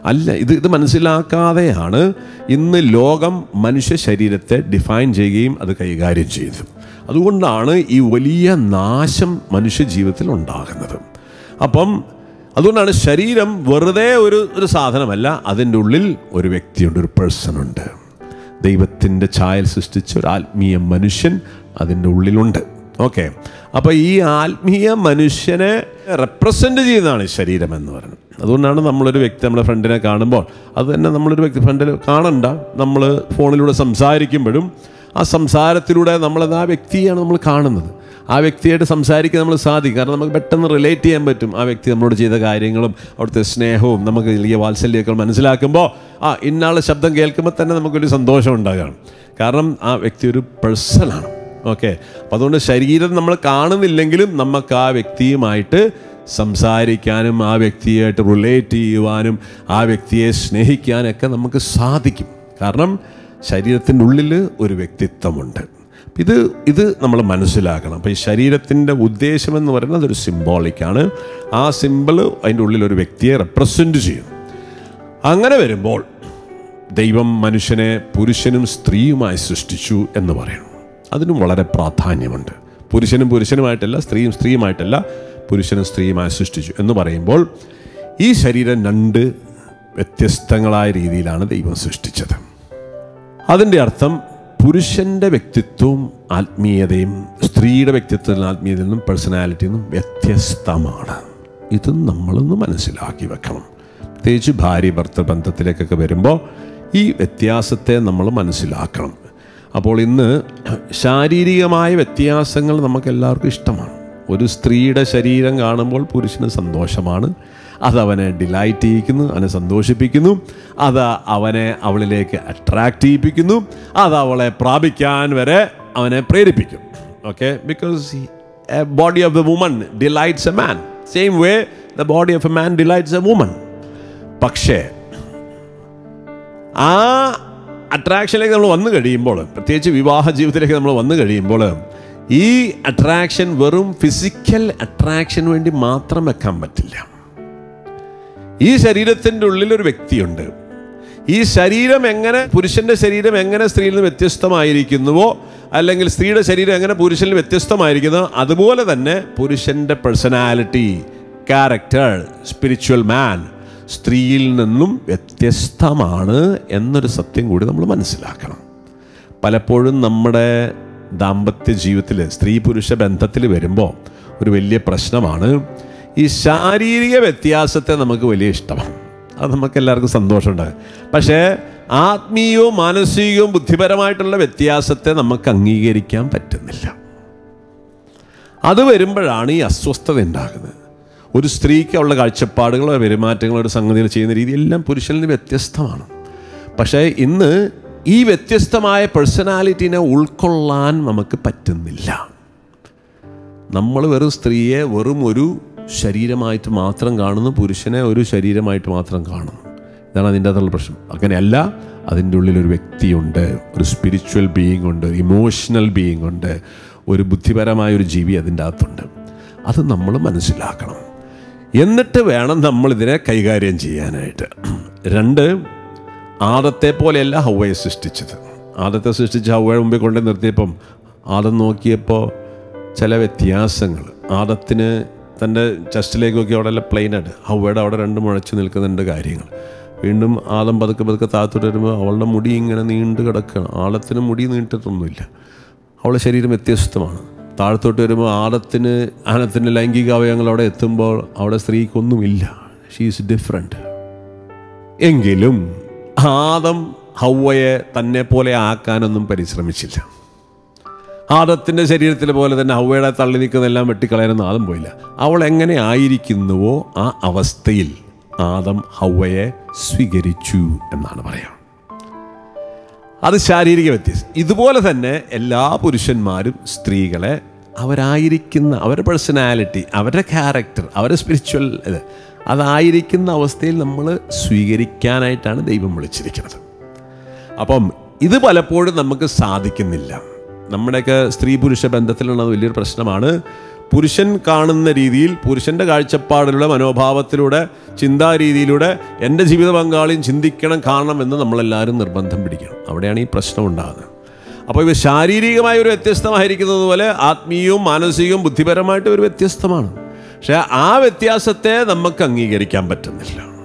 Speaker 1: അല്ല ഇത് ഇത് മനസ്സിലാക്കാതെയാണ് ഇന്ന് ലോകം മനുഷ്യ ശരീരത്തെ ഡിഫൈൻ ചെയ്യുകയും അത് കൈകാര്യം ചെയ്തത്. അതുകൊണ്ടാണ് ഈ വലിയ നാശം മനുഷ്യ ജീവിതത്തിൽ ഉണ്ടാകുന്നത്. അപ്പം അതുകൊണ്ടാണ് ശരീരം വെറുതെ ഒരു ഒരു സാധനമല്ല അതിന്റെ ഉള്ളിൽ ഒരു വ്യക്തിയുണ്ട് ഒരു പേഴ്സണുണ്ട് ദൈവത്തിന്റെ ഛായൽ സൃഷ്ടിച്ച ഒരു ആത്മീയ മനുഷ്യൻ അതിന്റെ ഉള്ളിലുണ്ട്. ഓക്കെ. അപ്പോൾ ഈ ആത്മീയ മനുഷ്യനെ റെപ്രസെന്റ് ചെയ്യുന്നതാണ് ഈ ശരീരം എന്ന് പറയുന്നത്. അതുകൊണ്ടാണ് നമ്മളൊരു വ്യക്തി നമ്മുടെ ഫ്രണ്ടിനെ കാണുമ്പോൾ അത് തന്നെ നമ്മളൊരു വ്യക്തി ഫ്രണ്ടിൽ കാണണ്ട. നമ്മൾ ഫോണിലൂടെ സംസാരിക്കുമ്പോഴും ആ സംസാരത്തിലൂടെ നമ്മളത് ആ വ്യക്തിയാണ് നമ്മൾ കാണുന്നത്. ആ വ്യക്തിയായിട്ട് സംസാരിക്കാൻ നമ്മൾ സാധിക്കും. കാരണം നമുക്ക് പെട്ടെന്ന് റിലേറ്റ് ചെയ്യാൻ പറ്റും. ആ വ്യക്തി നമ്മളോട് ചെയ്ത കാര്യങ്ങളും അവിടുത്തെ സ്നേഹവും നമുക്ക് വലിയ വാത്സല്യമൊക്കെ മനസ്സിലാക്കുമ്പോൾ ആ ഇന്നാളെ ശബ്ദം കേൾക്കുമ്പോൾ തന്നെ നമുക്കൊരു സന്തോഷം ഉണ്ടാകുകയാണ്. കാരണം ആ വ്യക്തി ഒരു പേഴ്സണാണ് ഓക്കെ. അപ്പം അതുകൊണ്ട് ശരീരം നമ്മൾ കാണുന്നില്ലെങ്കിലും നമുക്ക് ആ വ്യക്തിയുമായിട്ട് സംസാരിക്കാനും ആ വ്യക്തിയായിട്ട് റിലേറ്റ് ചെയ്യുവാനും ആ വ്യക്തിയെ സ്നേഹിക്കാനൊക്കെ നമുക്ക് സാധിക്കും. കാരണം ശരീരത്തിന്റെ ഉള്ളിൽ ഒരു വ്യക്തിത്വമുണ്ട്. ഇത് ഇത് നമ്മൾ മനസ്സിലാക്കണം. അപ്പോൾ ഈ ശരീരത്തിന്റെ ഉദ്ദേശമെന്ന് പറയുന്നത് അതൊരു സിംബോളിക്കാണ് ആ സിമ്പിൾ അതിന്റെ ഉള്ളിൽ ഒരു വ്യക്തിയെ റെപ്രസെന്റ് ചെയ്യും. അങ്ങനെ വരുമ്പോൾ ദൈവം മനുഷ്യനെ പുരുഷനും സ്ത്രീയുമായി സൃഷ്ടിച്ചു എന്ന് പറയുന്നു അതിനും വളരെ പ്രാധാന്യമുണ്ട്. പുരുഷനും പുരുഷനുമായിട്ടല്ല സ്ത്രീയും സ്ത്രീയുമായിട്ടല്ല പുരുഷനും സ്ത്രീയുമായി സൃഷ്ടിച്ചു എന്ന് പറയുമ്പോൾ ഈ ശരീരം രണ്ട് വ്യത്യസ്തങ്ങളായ രീതിയിലാണ് ദൈവം സൃഷ്ടിച്ചത്. അതിന്റെ അർത്ഥം പുരുഷന്റെ വ്യക്തിത്വവും ആത്മീയതയും സ്ത്രീയുടെ വ്യക്തിത്വത്തിലും ആത്മീയതയിൽ നിന്നും പേഴ്സണാലിറ്റിയിൽ നിന്നും വ്യത്യസ്തമാണ്. ഇത് നമ്മളൊന്ന് മനസ്സിലാക്കി വെക്കണം. പ്രത്യേകിച്ച് ഭാര്യ ഭർത്തൃ ബന്ധത്തിലേക്കൊക്കെ വരുമ്പോൾ ഈ വ്യത്യാസത്തെ നമ്മൾ മനസ്സിലാക്കണം. അപ്പോൾ ഇന്ന് ശാരീരികമായ വ്യത്യാസങ്ങൾ നമുക്കെല്ലാവർക്കും ഇഷ്ടമാണ്. ഒരു സ്ത്രീയുടെ ശരീരം കാണുമ്പോൾ പുരുഷന് സന്തോഷമാണ്. അത് അവനെ ഡിലൈറ്റ് ചെയ്യിക്കുന്നു അവനെ സന്തോഷിപ്പിക്കുന്നു. അത് അവനെ അവളിലേക്ക് അട്രാക്റ്റ് ചെയ്യിപ്പിക്കുന്നു. അത് അവളെ പ്രാപിക്കാൻ വരെ അവനെ പ്രേരിപ്പിക്കും. Okay because a body of the woman delights a man same way the body of a man delights a woman പക്ഷേ ആ അട്രാക്ഷനിലേക്ക് നമ്മൾ വന്നു കഴിയുമ്പോൾ പ്രത്യേകിച്ച് വിവാഹ ജീവിതത്തിലേക്ക് നമ്മൾ വന്നു കഴിയുമ്പോൾ ഈ അട്രാക്ഷൻ വെറും ഫിസിക്കൽ അട്രാക്ഷന് വേണ്ടി മാത്രം വെക്കാൻ പറ്റില്ല. ഈ ശരീരത്തിന്റെ ഉള്ളിൽ ഒരു വ്യക്തിയുണ്ട്. ഈ ശരീരം എങ്ങനെ പുരുഷന്റെ ശരീരം എങ്ങനെ സ്ത്രീയിൽ നിന്ന് വ്യത്യസ്തമായിരിക്കുന്നുവോ അല്ലെങ്കിൽ സ്ത്രീയുടെ ശരീരം എങ്ങനെ പുരുഷനിൽ വ്യത്യസ്തമായിരിക്കുന്നു അതുപോലെ തന്നെ പുരുഷന്റെ പേഴ്സണാലിറ്റി ക്യാരക്ടർ സ്പിരിച്വൽ മാൻ സ്ത്രീയിൽ നിന്നും വ്യത്യസ്തമാണ് എന്നൊരു സത്യം കൂടി നമ്മൾ മനസ്സിലാക്കണം. പലപ്പോഴും നമ്മുടെ ദാമ്പത്യ ജീവിതത്തിൽ സ്ത്രീ പുരുഷ ബന്ധത്തിൽ വരുമ്പോൾ ഒരു വലിയ പ്രശ്നമാണ് ഈ ശാരീരിക വ്യത്യാസത്തെ നമുക്ക് വലിയ ഇഷ്ടമാണ്. അത് നമുക്ക് എല്ലാവർക്കും സന്തോഷമുണ്ട്. പക്ഷേ ആത്മീയവും മാനസികവും ബുദ്ധിപരമായിട്ടുള്ള വ്യത്യാസത്തെ നമുക്ക് അംഗീകരിക്കാൻ പറ്റുന്നില്ല. അത് വരുമ്പോഴാണ് ഈ അസ്വസ്ഥത ഉണ്ടാകുന്നത്. ഒരു സ്ത്രീക്ക് അവളുടെ കാഴ്ചപ്പാടുകളോ പെരുമാറ്റങ്ങളോ ഒരു സംഗതികൾ ചെയ്യുന്ന രീതി എല്ലാം പുരുഷനിൽ നിന്ന് വ്യത്യസ്തമാണ്. പക്ഷേ ഇന്ന് ഈ വ്യത്യസ്തമായ പേഴ്സണാലിറ്റീനെ ഉൾക്കൊള്ളാൻ നമുക്ക് പറ്റുന്നില്ല. നമ്മൾ വെറും സ്ത്രീയെ വെറും ഒരു ശരീരമായിട്ട് മാത്രം കാണുന്നു പുരുഷനെ ഒരു ശരീരമായിട്ട് മാത്രം കാണുന്നു. ഇതാണ് അതിന്റെ അകത്തുള്ള പ്രശ്നം. അങ്ങനെയല്ല അതിന്റെ ഉള്ളിൽ ഒരു വ്യക്തിയുണ്ട് ഒരു സ്പിരിച്വൽ ബീയിങ് ഉണ്ട് ഒരു ഇമോഷണൽ ബീയിങ് ഉണ്ട് ഒരു ബുദ്ധിപരമായ ഒരു ജീവി അതിന്റെ അകത്തുണ്ട്. അത് നമ്മൾ മനസ്സിലാക്കണം. എന്നിട്ട് വേണം നമ്മൾ ഇതിനെ കൈകാര്യം ചെയ്യാനായിട്ട്. രണ്ട് ആദത്തെ പോലെയല്ല ഹൗവയെ സൃഷ്ടിച്ചത്. ആദത്തെ സൃഷ്ടിച്ച് ഹവയെ മുമ്പിൽ കൊണ്ടു നിർത്തിയപ്പം ആദം നോക്കിയപ്പോൾ ചില വ്യത്യാസങ്ങൾ. ആദത്തിന് തന്റെ ചെസ്റ്റിലേക്ക് നോക്കി അവിടെ പ്ലെയിനായിട്ട് ഹൗവയുടെ അവിടെ രണ്ട് മുഴച്ച് നിൽക്കുന്നുണ്ട് കാര്യങ്ങൾ. വീണ്ടും ആദം പതുക്കെ പതുക്കെ താത്തോട്ട് വരുമ്പോൾ അവളുടെ മുടി ഇങ്ങനെ നീണ്ടു കിടക്കുകയാണ്. ആളത്തിന് മുടി നീട്ടിട്ടൊന്നുമില്ല. അവളുടെ ശരീരം വ്യത്യസ്തമാണ്. താഴത്തോട്ട് വരുമ്പോൾ ആദത്തിന് ആനത്തിന്റെ ലൈംഗിക അവയവങ്ങൾ അവിടെ എത്തുമ്പോൾ അവിടെ സ്ത്രീക്കൊന്നുമില്ല. ഷീസ് ഡിഫറെന്റ് എങ്കിലും ആദം ഹൗവയെ തന്നെ പോലെ ആക്കാനൊന്നും പരിശ്രമിച്ചില്ല. ആദത്തിന്റെ ശരീരത്തിലെ പോലെ തന്നെ ഹൗവയുടെ തള്ളി നിൽക്കുന്നതെല്ലാം വെട്ടിക്കളയാനൊന്നും ആദം പോയില്ല. അവൾ എങ്ങനെ ആയിരിക്കുന്നുവോ ആ അവസ്ഥയിൽ ആദം ഹൗവയെ സ്വീകരിച്ചു എന്നാണ് പറയാം അത് ശാരീരിക വ്യത്യാസം. ഇതുപോലെ തന്നെ എല്ലാ പുരുഷന്മാരും സ്ത്രീകളെ അവരായിരിക്കുന്ന അവരുടെ പേഴ്സണാലിറ്റി അവരുടെ ക്യാരക്ടർ അവരുടെ സ്പിരിച്വൽ ഇത് അതായിരിക്കുന്ന അവസ്ഥയിൽ നമ്മൾ സ്വീകരിക്കാനായിട്ടാണ് ദൈവം വിളിച്ചിരിക്കുന്നത്. അപ്പം ഇത് പലപ്പോഴും നമുക്ക് സാധിക്കുന്നില്ല. നമ്മുടെയൊക്കെ സ്ത്രീ പുരുഷ ബന്ധത്തിലുള്ളത് വലിയൊരു പ്രശ്നമാണ്. പുരുഷൻ കാണുന്ന രീതിയിൽ പുരുഷന്റെ കാഴ്ചപ്പാടിലൂടെ മനോഭാവത്തിലൂടെ ചിന്താരീതിയിലൂടെ എന്റെ ജീവിത പങ്കാളിയും ചിന്തിക്കണം കാണണം എന്ന് നമ്മളെല്ലാവരും നിർബന്ധം പിടിക്കണം. അവിടെയാണ് ഈ പ്രശ്നം ഉണ്ടാകുന്നത്. അപ്പോൾ ഇവ ശാരീരികമായ ഒരു വ്യത്യസ്തമായിരിക്കുന്നത് പോലെ ആത്മീയവും മാനസികവും ബുദ്ധിപരമായിട്ട് ഒരു വ്യത്യസ്തമാണ്. പക്ഷേ ആ വ്യത്യാസത്തെ നമുക്ക് അംഗീകരിക്കാൻ പറ്റുന്നില്ല.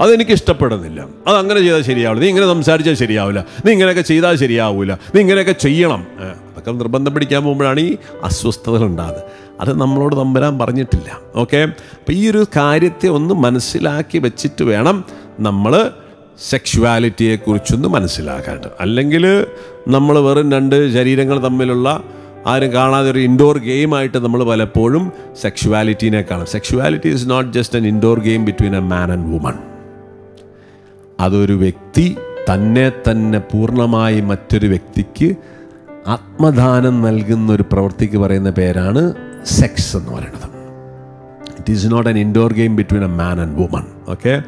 Speaker 1: അതെനിക്ക് ഇഷ്ടപ്പെടുന്നില്ല. അത് അങ്ങനെ ചെയ്താൽ ശരിയാവില്ല. നീ ഇങ്ങനെ സംസാരിച്ചാൽ ശരിയാവില്ല. നീ ഇങ്ങനെയൊക്കെ ചെയ്താൽ ശരിയാവില്ല നീ ഇങ്ങനെയൊക്കെ ചെയ്യണം. അതൊക്കെ നിർബന്ധം പിടിക്കാൻ പോകുമ്പോഴാണ് ഈ അസ്വസ്ഥതകൾ ഉണ്ടാകുന്നത്. അത് നമ്മളോട് തമ്പരാൻ പറഞ്ഞിട്ടില്ല. ഓക്കെ? അപ്പം ഈ ഒരു കാര്യത്തെ ഒന്ന് മനസ്സിലാക്കി വെച്ചിട്ട് വേണം നമ്മൾ സെക്ഷുവാലിറ്റിയെക്കുറിച്ചൊന്ന് മനസ്സിലാക്കാനായിട്ട്. അല്ലെങ്കിൽ നമ്മൾ വെറും രണ്ട് ശരീരങ്ങൾ തമ്മിലുള്ള ആരും കാണാതെ ഒരു ഇൻഡോർ ഗെയിമായിട്ട് നമ്മൾ പലപ്പോഴും സെക്ഷുവാലിറ്റീനെ കാണും. Sexuality is not just an indoor game between a man and woman അതൊരു വ്യക്തി തന്നെ തന്നെ പൂർണമായി മറ്റൊരു വ്യക്തിക്ക് ആത്മദാനം നൽകുന്ന ഒരു പ്രവൃത്തിക്ക് പറയുന്ന പേരാണ് സെക്സ് എന്ന് പറയുന്നത്. It is not an indoor game between a man and woman okay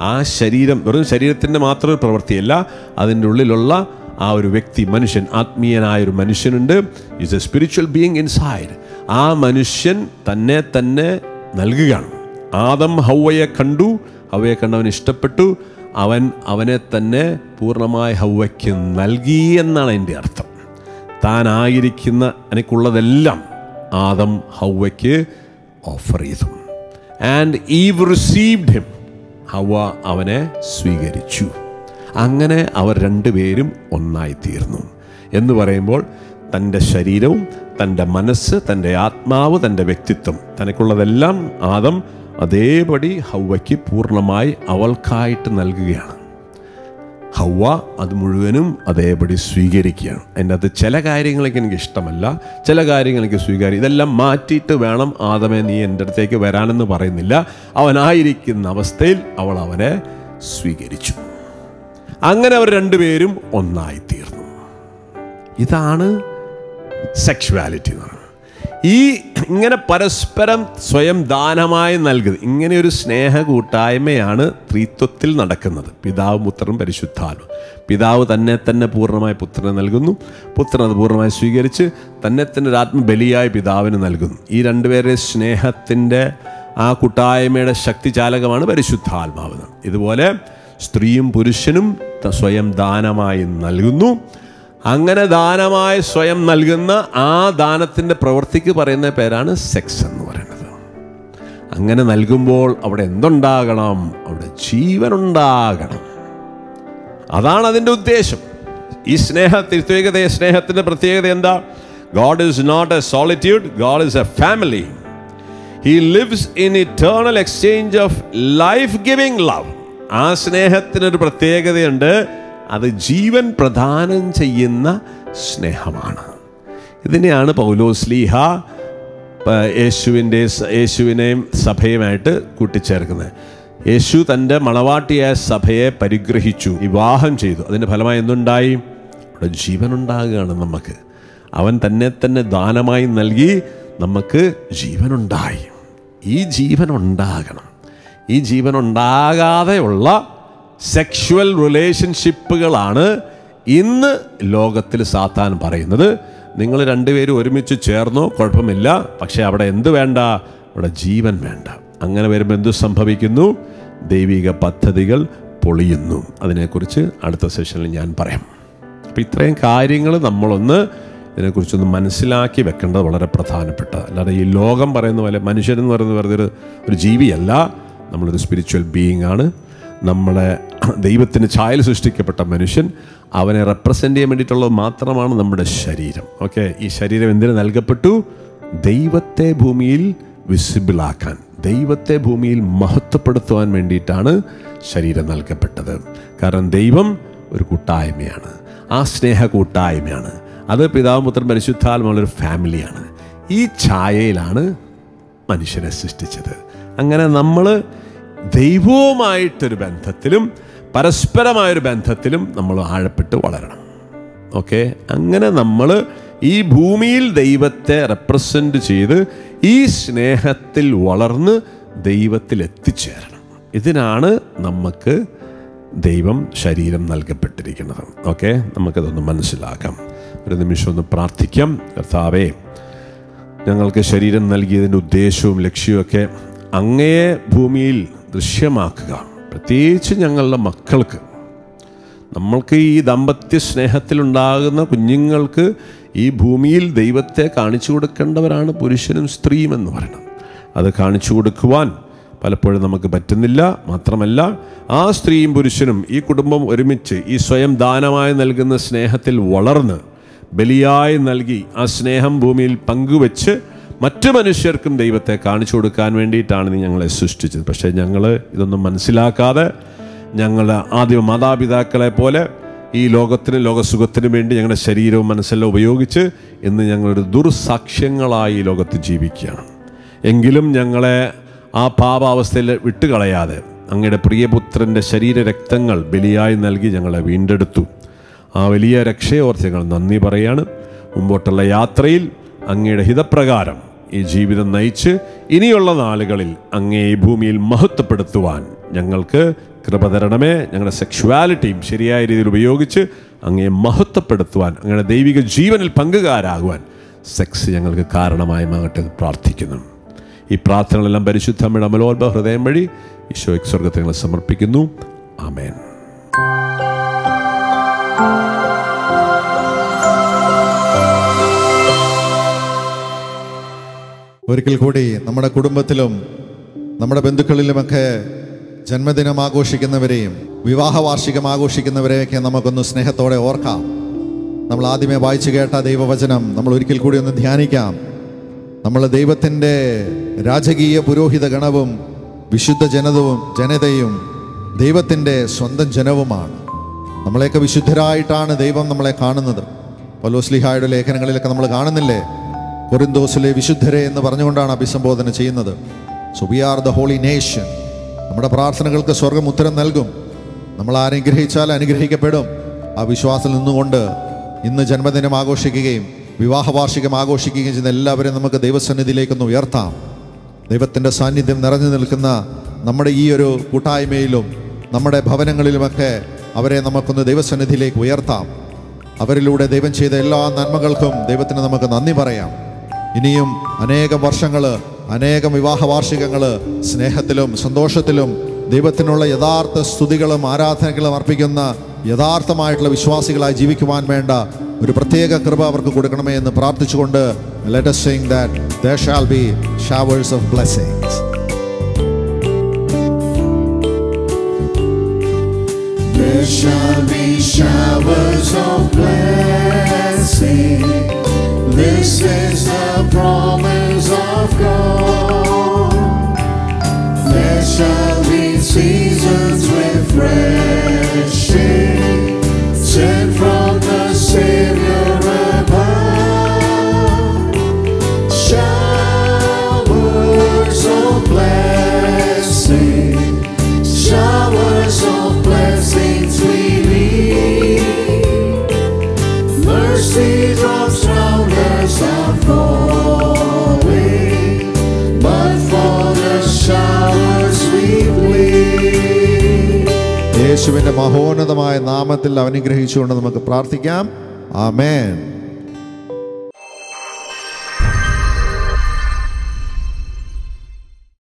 Speaker 1: ആ ശരീരം വെറും ശരീരത്തിന്റെ മാത്രം ഒരു പ്രവൃത്തിയല്ല അതിന്റെ ഉള്ളിലുള്ള ആ ഒരു വ്യക്തി മനുഷ്യൻ ആത്മീയനായ ഒരു മനുഷ്യനുണ്ട്. Is a spiritual being inside ആ മനുഷ്യൻ തന്നെ തന്നെ നൽകുകയാണ്. ആദം ഹൗവയെ കണ്ടു ഹൗവയെ കണ്ടവൻ ഇഷ്ടപ്പെട്ടു. അവൻ അവനെ തന്നെ പൂർണമായ ഹൗവയ്ക്ക് നൽകി എന്നാണ് എന്റെ അർത്ഥം. താനായിരിക്കുന്ന എനിക്കുള്ളതെല്ലാം ആദം ഹൗവയ്ക്ക് ഓഫർ ചെയ്തു. ആൻഡ് ഈവ് റിസീവ്ഡ് ഹിം ഹവ അവനെ സ്വീകരിച്ചു. അങ്ങനെ അവർ രണ്ടുപേരും ഒന്നായി തീർന്നു എന്ന് പറയുമ്പോൾ തന്റെ ശരീരവും തന്റെ മനസ്സ് തന്റെ ആത്മാവ് തന്റെ വ്യക്തിത്വം തനിക്കുള്ളതെല്ലാം ആദം അതേപടി ഹൗവയ്ക്ക് പൂർണമായി അവൾക്കായിട്ട് നൽകുകയാണ്. ഹൗവ അത് മുഴുവനും അതേപടി സ്വീകരിക്കുകയാണ്. അതിന്റെ അത് ചില കാര്യങ്ങളൊക്കെ എനിക്ക് ഇഷ്ടമല്ല. ചില കാര്യങ്ങൾ എനിക്ക് സ്വീകാര്യം ഇതെല്ലാം മാറ്റിയിട്ട് വേണം ആദമേ നീ എന്റെ അടുത്തേക്ക് വരാനെന്ന് പറയുന്നില്ല. അവനായിരിക്കുന്ന അവസ്ഥയിൽ അവൾ അവനെ സ്വീകരിച്ചു. അങ്ങനെ അവർ രണ്ടുപേരും ഒന്നായി തീർന്നു ഇതാണ് സെക്ഷുവാലിറ്റി എന്ന് പറയുന്നത്. ഈ ഇങ്ങനെ പരസ്പരം സ്വയം ദാനമായി നൽകുന്നത് ഇങ്ങനെ ഒരു സ്നേഹ കൂട്ടായ്മയാണ് ത്രിത്വത്തിൽ നടക്കുന്നത്. പിതാവ് പുത്രനും പരിശുദ്ധാലും പിതാവ് തന്നെ തന്നെ പൂർണമായി പുത്രനെ നൽകുന്നു. പുത്രൻ അത് പൂർണമായി സ്വീകരിച്ച് തന്നെ തന്നെ ഒരു ആത്മബലിയായി പിതാവിന് നൽകുന്നു. ഈ രണ്ടുപേരെ സ്നേഹത്തിന്റെ ആ കൂട്ടായ്മയുടെ ശക്തിചാലകമാണ് പരിശുദ്ധാത്മാവ്. ഇതുപോലെ സ്ത്രീയും പുരുഷനും സ്വയം ദാനമായി നൽകുന്നു. അങ്ങനെ ദാനമായി സ്വയം നൽകുന്ന ആ ദാനത്തിന്റെ പ്രവൃത്തിക്ക് പറയുന്ന പേരാണ് സെക്സ് എന്ന് പറയുന്നത്. അങ്ങനെ നൽകുമ്പോൾ അവിടെ എന്തുണ്ടാകണം? അവിടെ ജീവനുണ്ടാകണം. അതാണ് അതിന്റെ ഉദ്ദേശം. ഈ സ്നേഹ പ്രത്യേകത സ്നേഹത്തിന്റെ പ്രത്യേകത എന്താ? God is not a solitude God is a family he lives in eternal exchange of life giving love ആ സ്നേഹത്തിനൊരു പ്രത്യേകതയുണ്ട്. അത് ജീവൻ പ്രദാനം ചെയ്യുന്ന സ്നേഹമാണ്. ഇതിനെയാണ് പൗലോസ്ലീഹ യേശുവിന്റെ യേശുവിനെയും സഭയുമായിട്ട് കൂട്ടിച്ചേർക്കുന്നത്. യേശു തന്റെ മണവാട്ടിയായ സഭയെ പരിഗ്രഹിച്ചു വിവാഹം ചെയ്തു. അതിന്റെ ഫലമായി എന്തുണ്ടായി? അവിടെ ജീവനുണ്ടാകുകയാണ് നമുക്ക്. അവൻ തന്നെ തന്നെ ദാനമായി നൽകി നമുക്ക് ജീവനുണ്ടായി. ഈ ജീവനുണ്ടാകണം. ഈ ജീവൻ ഉണ്ടാകാതെയുള്ള സെക്ഷുവൽ റിലേഷൻഷിപ്പുകളാണ് ഇന്ന് ലോകത്തിൽ സാത്താൻ പറയുന്നത്. നിങ്ങൾ രണ്ടുപേരും ഒരുമിച്ച് ചേർന്നോ കുഴപ്പമില്ല. പക്ഷേ അവിടെ എന്ത് വേണ്ട? അവിടെ ജീവൻ വേണ്ട. അങ്ങനെ വരുമ്പോൾ എന്തു സംഭവിക്കുന്നു? ദൈവിക പദ്ധതികൾ പൊളിയുന്നു. അതിനെക്കുറിച്ച് അടുത്ത സെഷനിൽ ഞാൻ പറയാം. അപ്പം ഇത്രയും കാര്യങ്ങൾ നമ്മളൊന്ന് ഇതിനെക്കുറിച്ചൊന്ന് മനസ്സിലാക്കി വെക്കേണ്ടത് വളരെ പ്രധാനപ്പെട്ട അല്ലാതെ ഈ ലോകം പറയുന്ന പോലെ മനുഷ്യരെന്ന് പറയുന്നത് വെറുതെ ഒരു ജീവിയല്ല. നമ്മളൊരു സ്പിരിച്വൽ ബീയിങ് ആണ്. നമ്മളെ ദൈവത്തിന് ഛായൽ സൃഷ്ടിക്കപ്പെട്ട മനുഷ്യൻ അവനെ റെപ്രസെന്റ് ചെയ്യാൻ വേണ്ടിയിട്ടുള്ളത് മാത്രമാണ് നമ്മുടെ ശരീരം. ഓക്കെ ഈ ശരീരം എന്തിനു നൽകപ്പെട്ടു? ദൈവത്തെ ഭൂമിയിൽ വിസിബിളാക്കാൻ ദൈവത്തെ ഭൂമിയിൽ മഹത്വപ്പെടുത്തുവാൻ വേണ്ടിയിട്ടാണ് ശരീരം നൽകപ്പെട്ടത്. കാരണം ദൈവം ഒരു കൂട്ടായ്മയാണ് ആ സ്നേഹ കൂട്ടായ്മയാണ്. അത് പിതാവും പുത്രൻ പരിശുദ്ധാത്മാവുള്ളൊരു ഫാമിലിയാണ്. ഈ ഛായയിലാണ് മനുഷ്യനെ സൃഷ്ടിച്ചത്. അങ്ങനെ നമ്മൾ ദൈവവുമായിട്ടൊരു ബന്ധത്തിലും പരസ്പരമായൊരു ബന്ധത്തിലും നമ്മൾ ആഴപ്പെട്ട് വളരണം. ഓക്കെ? അങ്ങനെ നമ്മൾ ഈ ഭൂമിയിൽ ദൈവത്തെ റെപ്രസെന്റ് ചെയ്ത് ഈ സ്നേഹത്തിൽ വളർന്ന് ദൈവത്തിൽ എത്തിച്ചേരണം. ഇതിനാണ് നമുക്ക് ദൈവം ശരീരം നൽകപ്പെട്ടിരിക്കുന്നത്. ഓക്കെ? നമുക്കതൊന്ന് മനസ്സിലാക്കാം. ഒരു നിമിഷം ഒന്ന് പ്രാർത്ഥിക്കാം. കർത്താവേ ഞങ്ങൾക്ക് ശരീരം നൽകിയതിന്റെ ഉദ്ദേശവും ലക്ഷ്യവും ഒക്കെ അങ്ങയെ ഭൂമിയിൽ ദൃശ്യമാക്കുക. പ്രത്യേകിച്ച് ഞങ്ങളുടെ മക്കൾക്ക്. നമ്മൾക്ക് ഈ ദാമ്പത്യ സ്നേഹത്തിലുണ്ടാകുന്ന കുഞ്ഞുങ്ങൾക്ക് ഈ ഭൂമിയിൽ ദൈവത്തെ കാണിച്ചു കൊടുക്കേണ്ടവരാണ് പുരുഷനും സ്ത്രീയും എന്ന് പറയുന്നത്. അത് കാണിച്ചു കൊടുക്കുവാൻ പലപ്പോഴും നമുക്ക് പറ്റുന്നില്ല. മാത്രമല്ല ആ സ്ത്രീയും പുരുഷനും ഈ കുടുംബം ഒരുമിച്ച് ഈ സ്വയം ദാനമായി നൽകുന്ന സ്നേഹത്തിൽ വളർന്ന് ബലിയായി നൽകി ആ സ്നേഹം ഭൂമിയിൽ പങ്കുവെച്ച് മറ്റു മനുഷ്യർക്കും ദൈവത്തെ കാണിച്ചു കൊടുക്കാൻ വേണ്ടിയിട്ടാണ് നീ ഞങ്ങളെ സൃഷ്ടിച്ചത്. പക്ഷേ ഞങ്ങൾ ഇതൊന്നും മനസ്സിലാക്കാതെ ഞങ്ങൾ ആദ്യം മാതാപിതാക്കളെ പോലെ ഈ ലോകത്തിന് ലോകസുഖത്തിനും വേണ്ടി ഞങ്ങളുടെ ശരീരവും മനസ്സെല്ലാം ഉപയോഗിച്ച് ഇന്ന് ഞങ്ങളൊരു ദുർസാക്ഷ്യങ്ങളായി ഈ ലോകത്ത് ജീവിക്കുകയാണ്. എങ്കിലും ഞങ്ങളെ ആ പാപാവസ്ഥയിൽ വിട്ടുകളയാതെ അങ്ങയുടെ പ്രിയപുത്രന്റെ ശരീരരക്തങ്ങൾ ബലിയായി നൽകി ഞങ്ങളെ വീണ്ടെടുത്തു. ആ വലിയ രക്ഷയോർത്ത് ഞങ്ങൾ നന്ദി പറയാണ്. മുമ്പോട്ടുള്ള യാത്രയിൽ അങ്ങയുടെ ഹിതപ്രകാരം ഈ ജീവിതം നയിച്ച് ഇനിയുള്ള നാളുകളിൽ അങ്ങേ ഈ ഭൂമിയിൽ മഹത്വപ്പെടുത്തുവാൻ ഞങ്ങൾക്ക് കൃപ തരണമേ. ഞങ്ങളുടെ സെക്ഷുവാലിറ്റിയും ശരിയായ രീതിയിൽ ഉപയോഗിച്ച് അങ്ങയെ മഹത്വപ്പെടുത്തുവാൻ അങ്ങയുടെ ദൈവിക ജീവനിൽ പങ്കുകാരാകുവാൻ സെക്സ് ഞങ്ങൾക്ക് കാരണമായി മാകട്ടെ പ്രാർത്ഥിക്കുന്നു. ഈ പ്രാർത്ഥനകളെല്ലാം പരിശുദ്ധമ്മയുടെ അമലോത്ഭ ഹൃദയം വഴി ഈശോയ്ക്ക് സ്വർഗത്തെ ഞങ്ങൾ സമർപ്പിക്കുന്നു. ആമേൻ.
Speaker 2: ഒരിക്കൽ കൂടി നമ്മുടെ കുടുംബത്തിലും നമ്മുടെ ബന്ധുക്കളിലുമൊക്കെ ജന്മദിനം ആഘോഷിക്കുന്നവരെയും വിവാഹ വാർഷികം ആഘോഷിക്കുന്നവരെയൊക്കെ നമുക്കൊന്ന് സ്നേഹത്തോടെ ഓർക്കാം. നമ്മൾ ആദ്യമേ വായിച്ചു കേട്ട ദൈവവചനം നമ്മൾ ഒരിക്കൽ കൂടി ഒന്ന് ധ്യാനിക്കാം. നമ്മൾ ദൈവത്തിന്റെ രാജകീയ പുരോഹിത ഗണവും വിശുദ്ധ ജനതവും ജനതയും ദൈവത്തിന്റെ സ്വന്തം ജനവുമാണ്. നമ്മളെയൊക്കെ വിശുദ്ധരായിട്ടാണ് ദൈവം നമ്മളെ കാണുന്നത്. പലോസ്ലിഹായുടെ ലേഖനങ്ങളിലൊക്കെ നമ്മൾ കാണുന്നില്ലേ? കൊറിന്തോസിലെ വിശുദ്ധരെ എന്ന് പറഞ്ഞുകൊണ്ടാണ് അഭിസംബോധന ചെയ്യുന്നത്. So we are the holy nation നമ്മുടെ പ്രാർത്ഥനകൾക്ക് സ്വർഗം ഉത്തരം നൽകും. നമ്മൾ ആരെ ഗ്രഹിച്ചാൽ അനുഗ്രഹിക്കപ്പെടും. ആ വിശ്വാസത്തിൽ നിന്നുകൊണ്ട് ഇന്ന് ജന്മദിനം ആഘോഷിക്കുകയും വിവാഹ വാർഷികം ആഘോഷിക്കുകയും ചെയ്യുന്ന എല്ലാവരെയും നമുക്ക് ദൈവസന്നിധിയിലേക്കൊന്ന് ഉയർത്താം. ദൈവത്തിന്റെ സാന്നിധ്യം നിറഞ്ഞു നിൽക്കുന്ന നമ്മുടെ ഈ ഒരു കൂട്ടായ്മയിലും നമ്മുടെ ഭവനങ്ങളിലുമൊക്കെ അവരെ നമുക്കൊന്ന് ദൈവസന്നിധിയിലേക്ക് ഉയർത്താം. അവരിലൂടെ ദൈവം ചെയ്ത എല്ലാ നന്മകൾക്കും ദൈവത്തിന് നമുക്ക് നന്ദി പറയാം. ഇനിയും അനേകം വർഷങ്ങൾ അനേകം വിവാഹ വാർഷികങ്ങൾ സ്നേഹത്തിലും സന്തോഷത്തിലും ദൈവത്തിനുള്ള യഥാർത്ഥ സ്തുതികളും ആരാധനകളും അർപ്പിക്കുന്ന യഥാർത്ഥമായിട്ടുള്ള വിശ്വാസികളായി ജീവിക്കുവാൻ വേണ്ട ഒരു പ്രത്യേക കൃപ അവർക്ക് കൊടുക്കണമേ എന്ന് പ്രാർത്ഥിച്ചുകൊണ്ട് let sing that there shall be showers of blessings
Speaker 3: There shall be showers of. This is the promise of God. There shall be seasons refreshing,
Speaker 2: യേശുവിന്റെ മഹോന്നതമായ നാമത്തിൽ അനുഗ്രഹിച്ചുകൊണ്ട് നമുക്ക് പ്രാർത്ഥിക്കാം. ആമേൻ.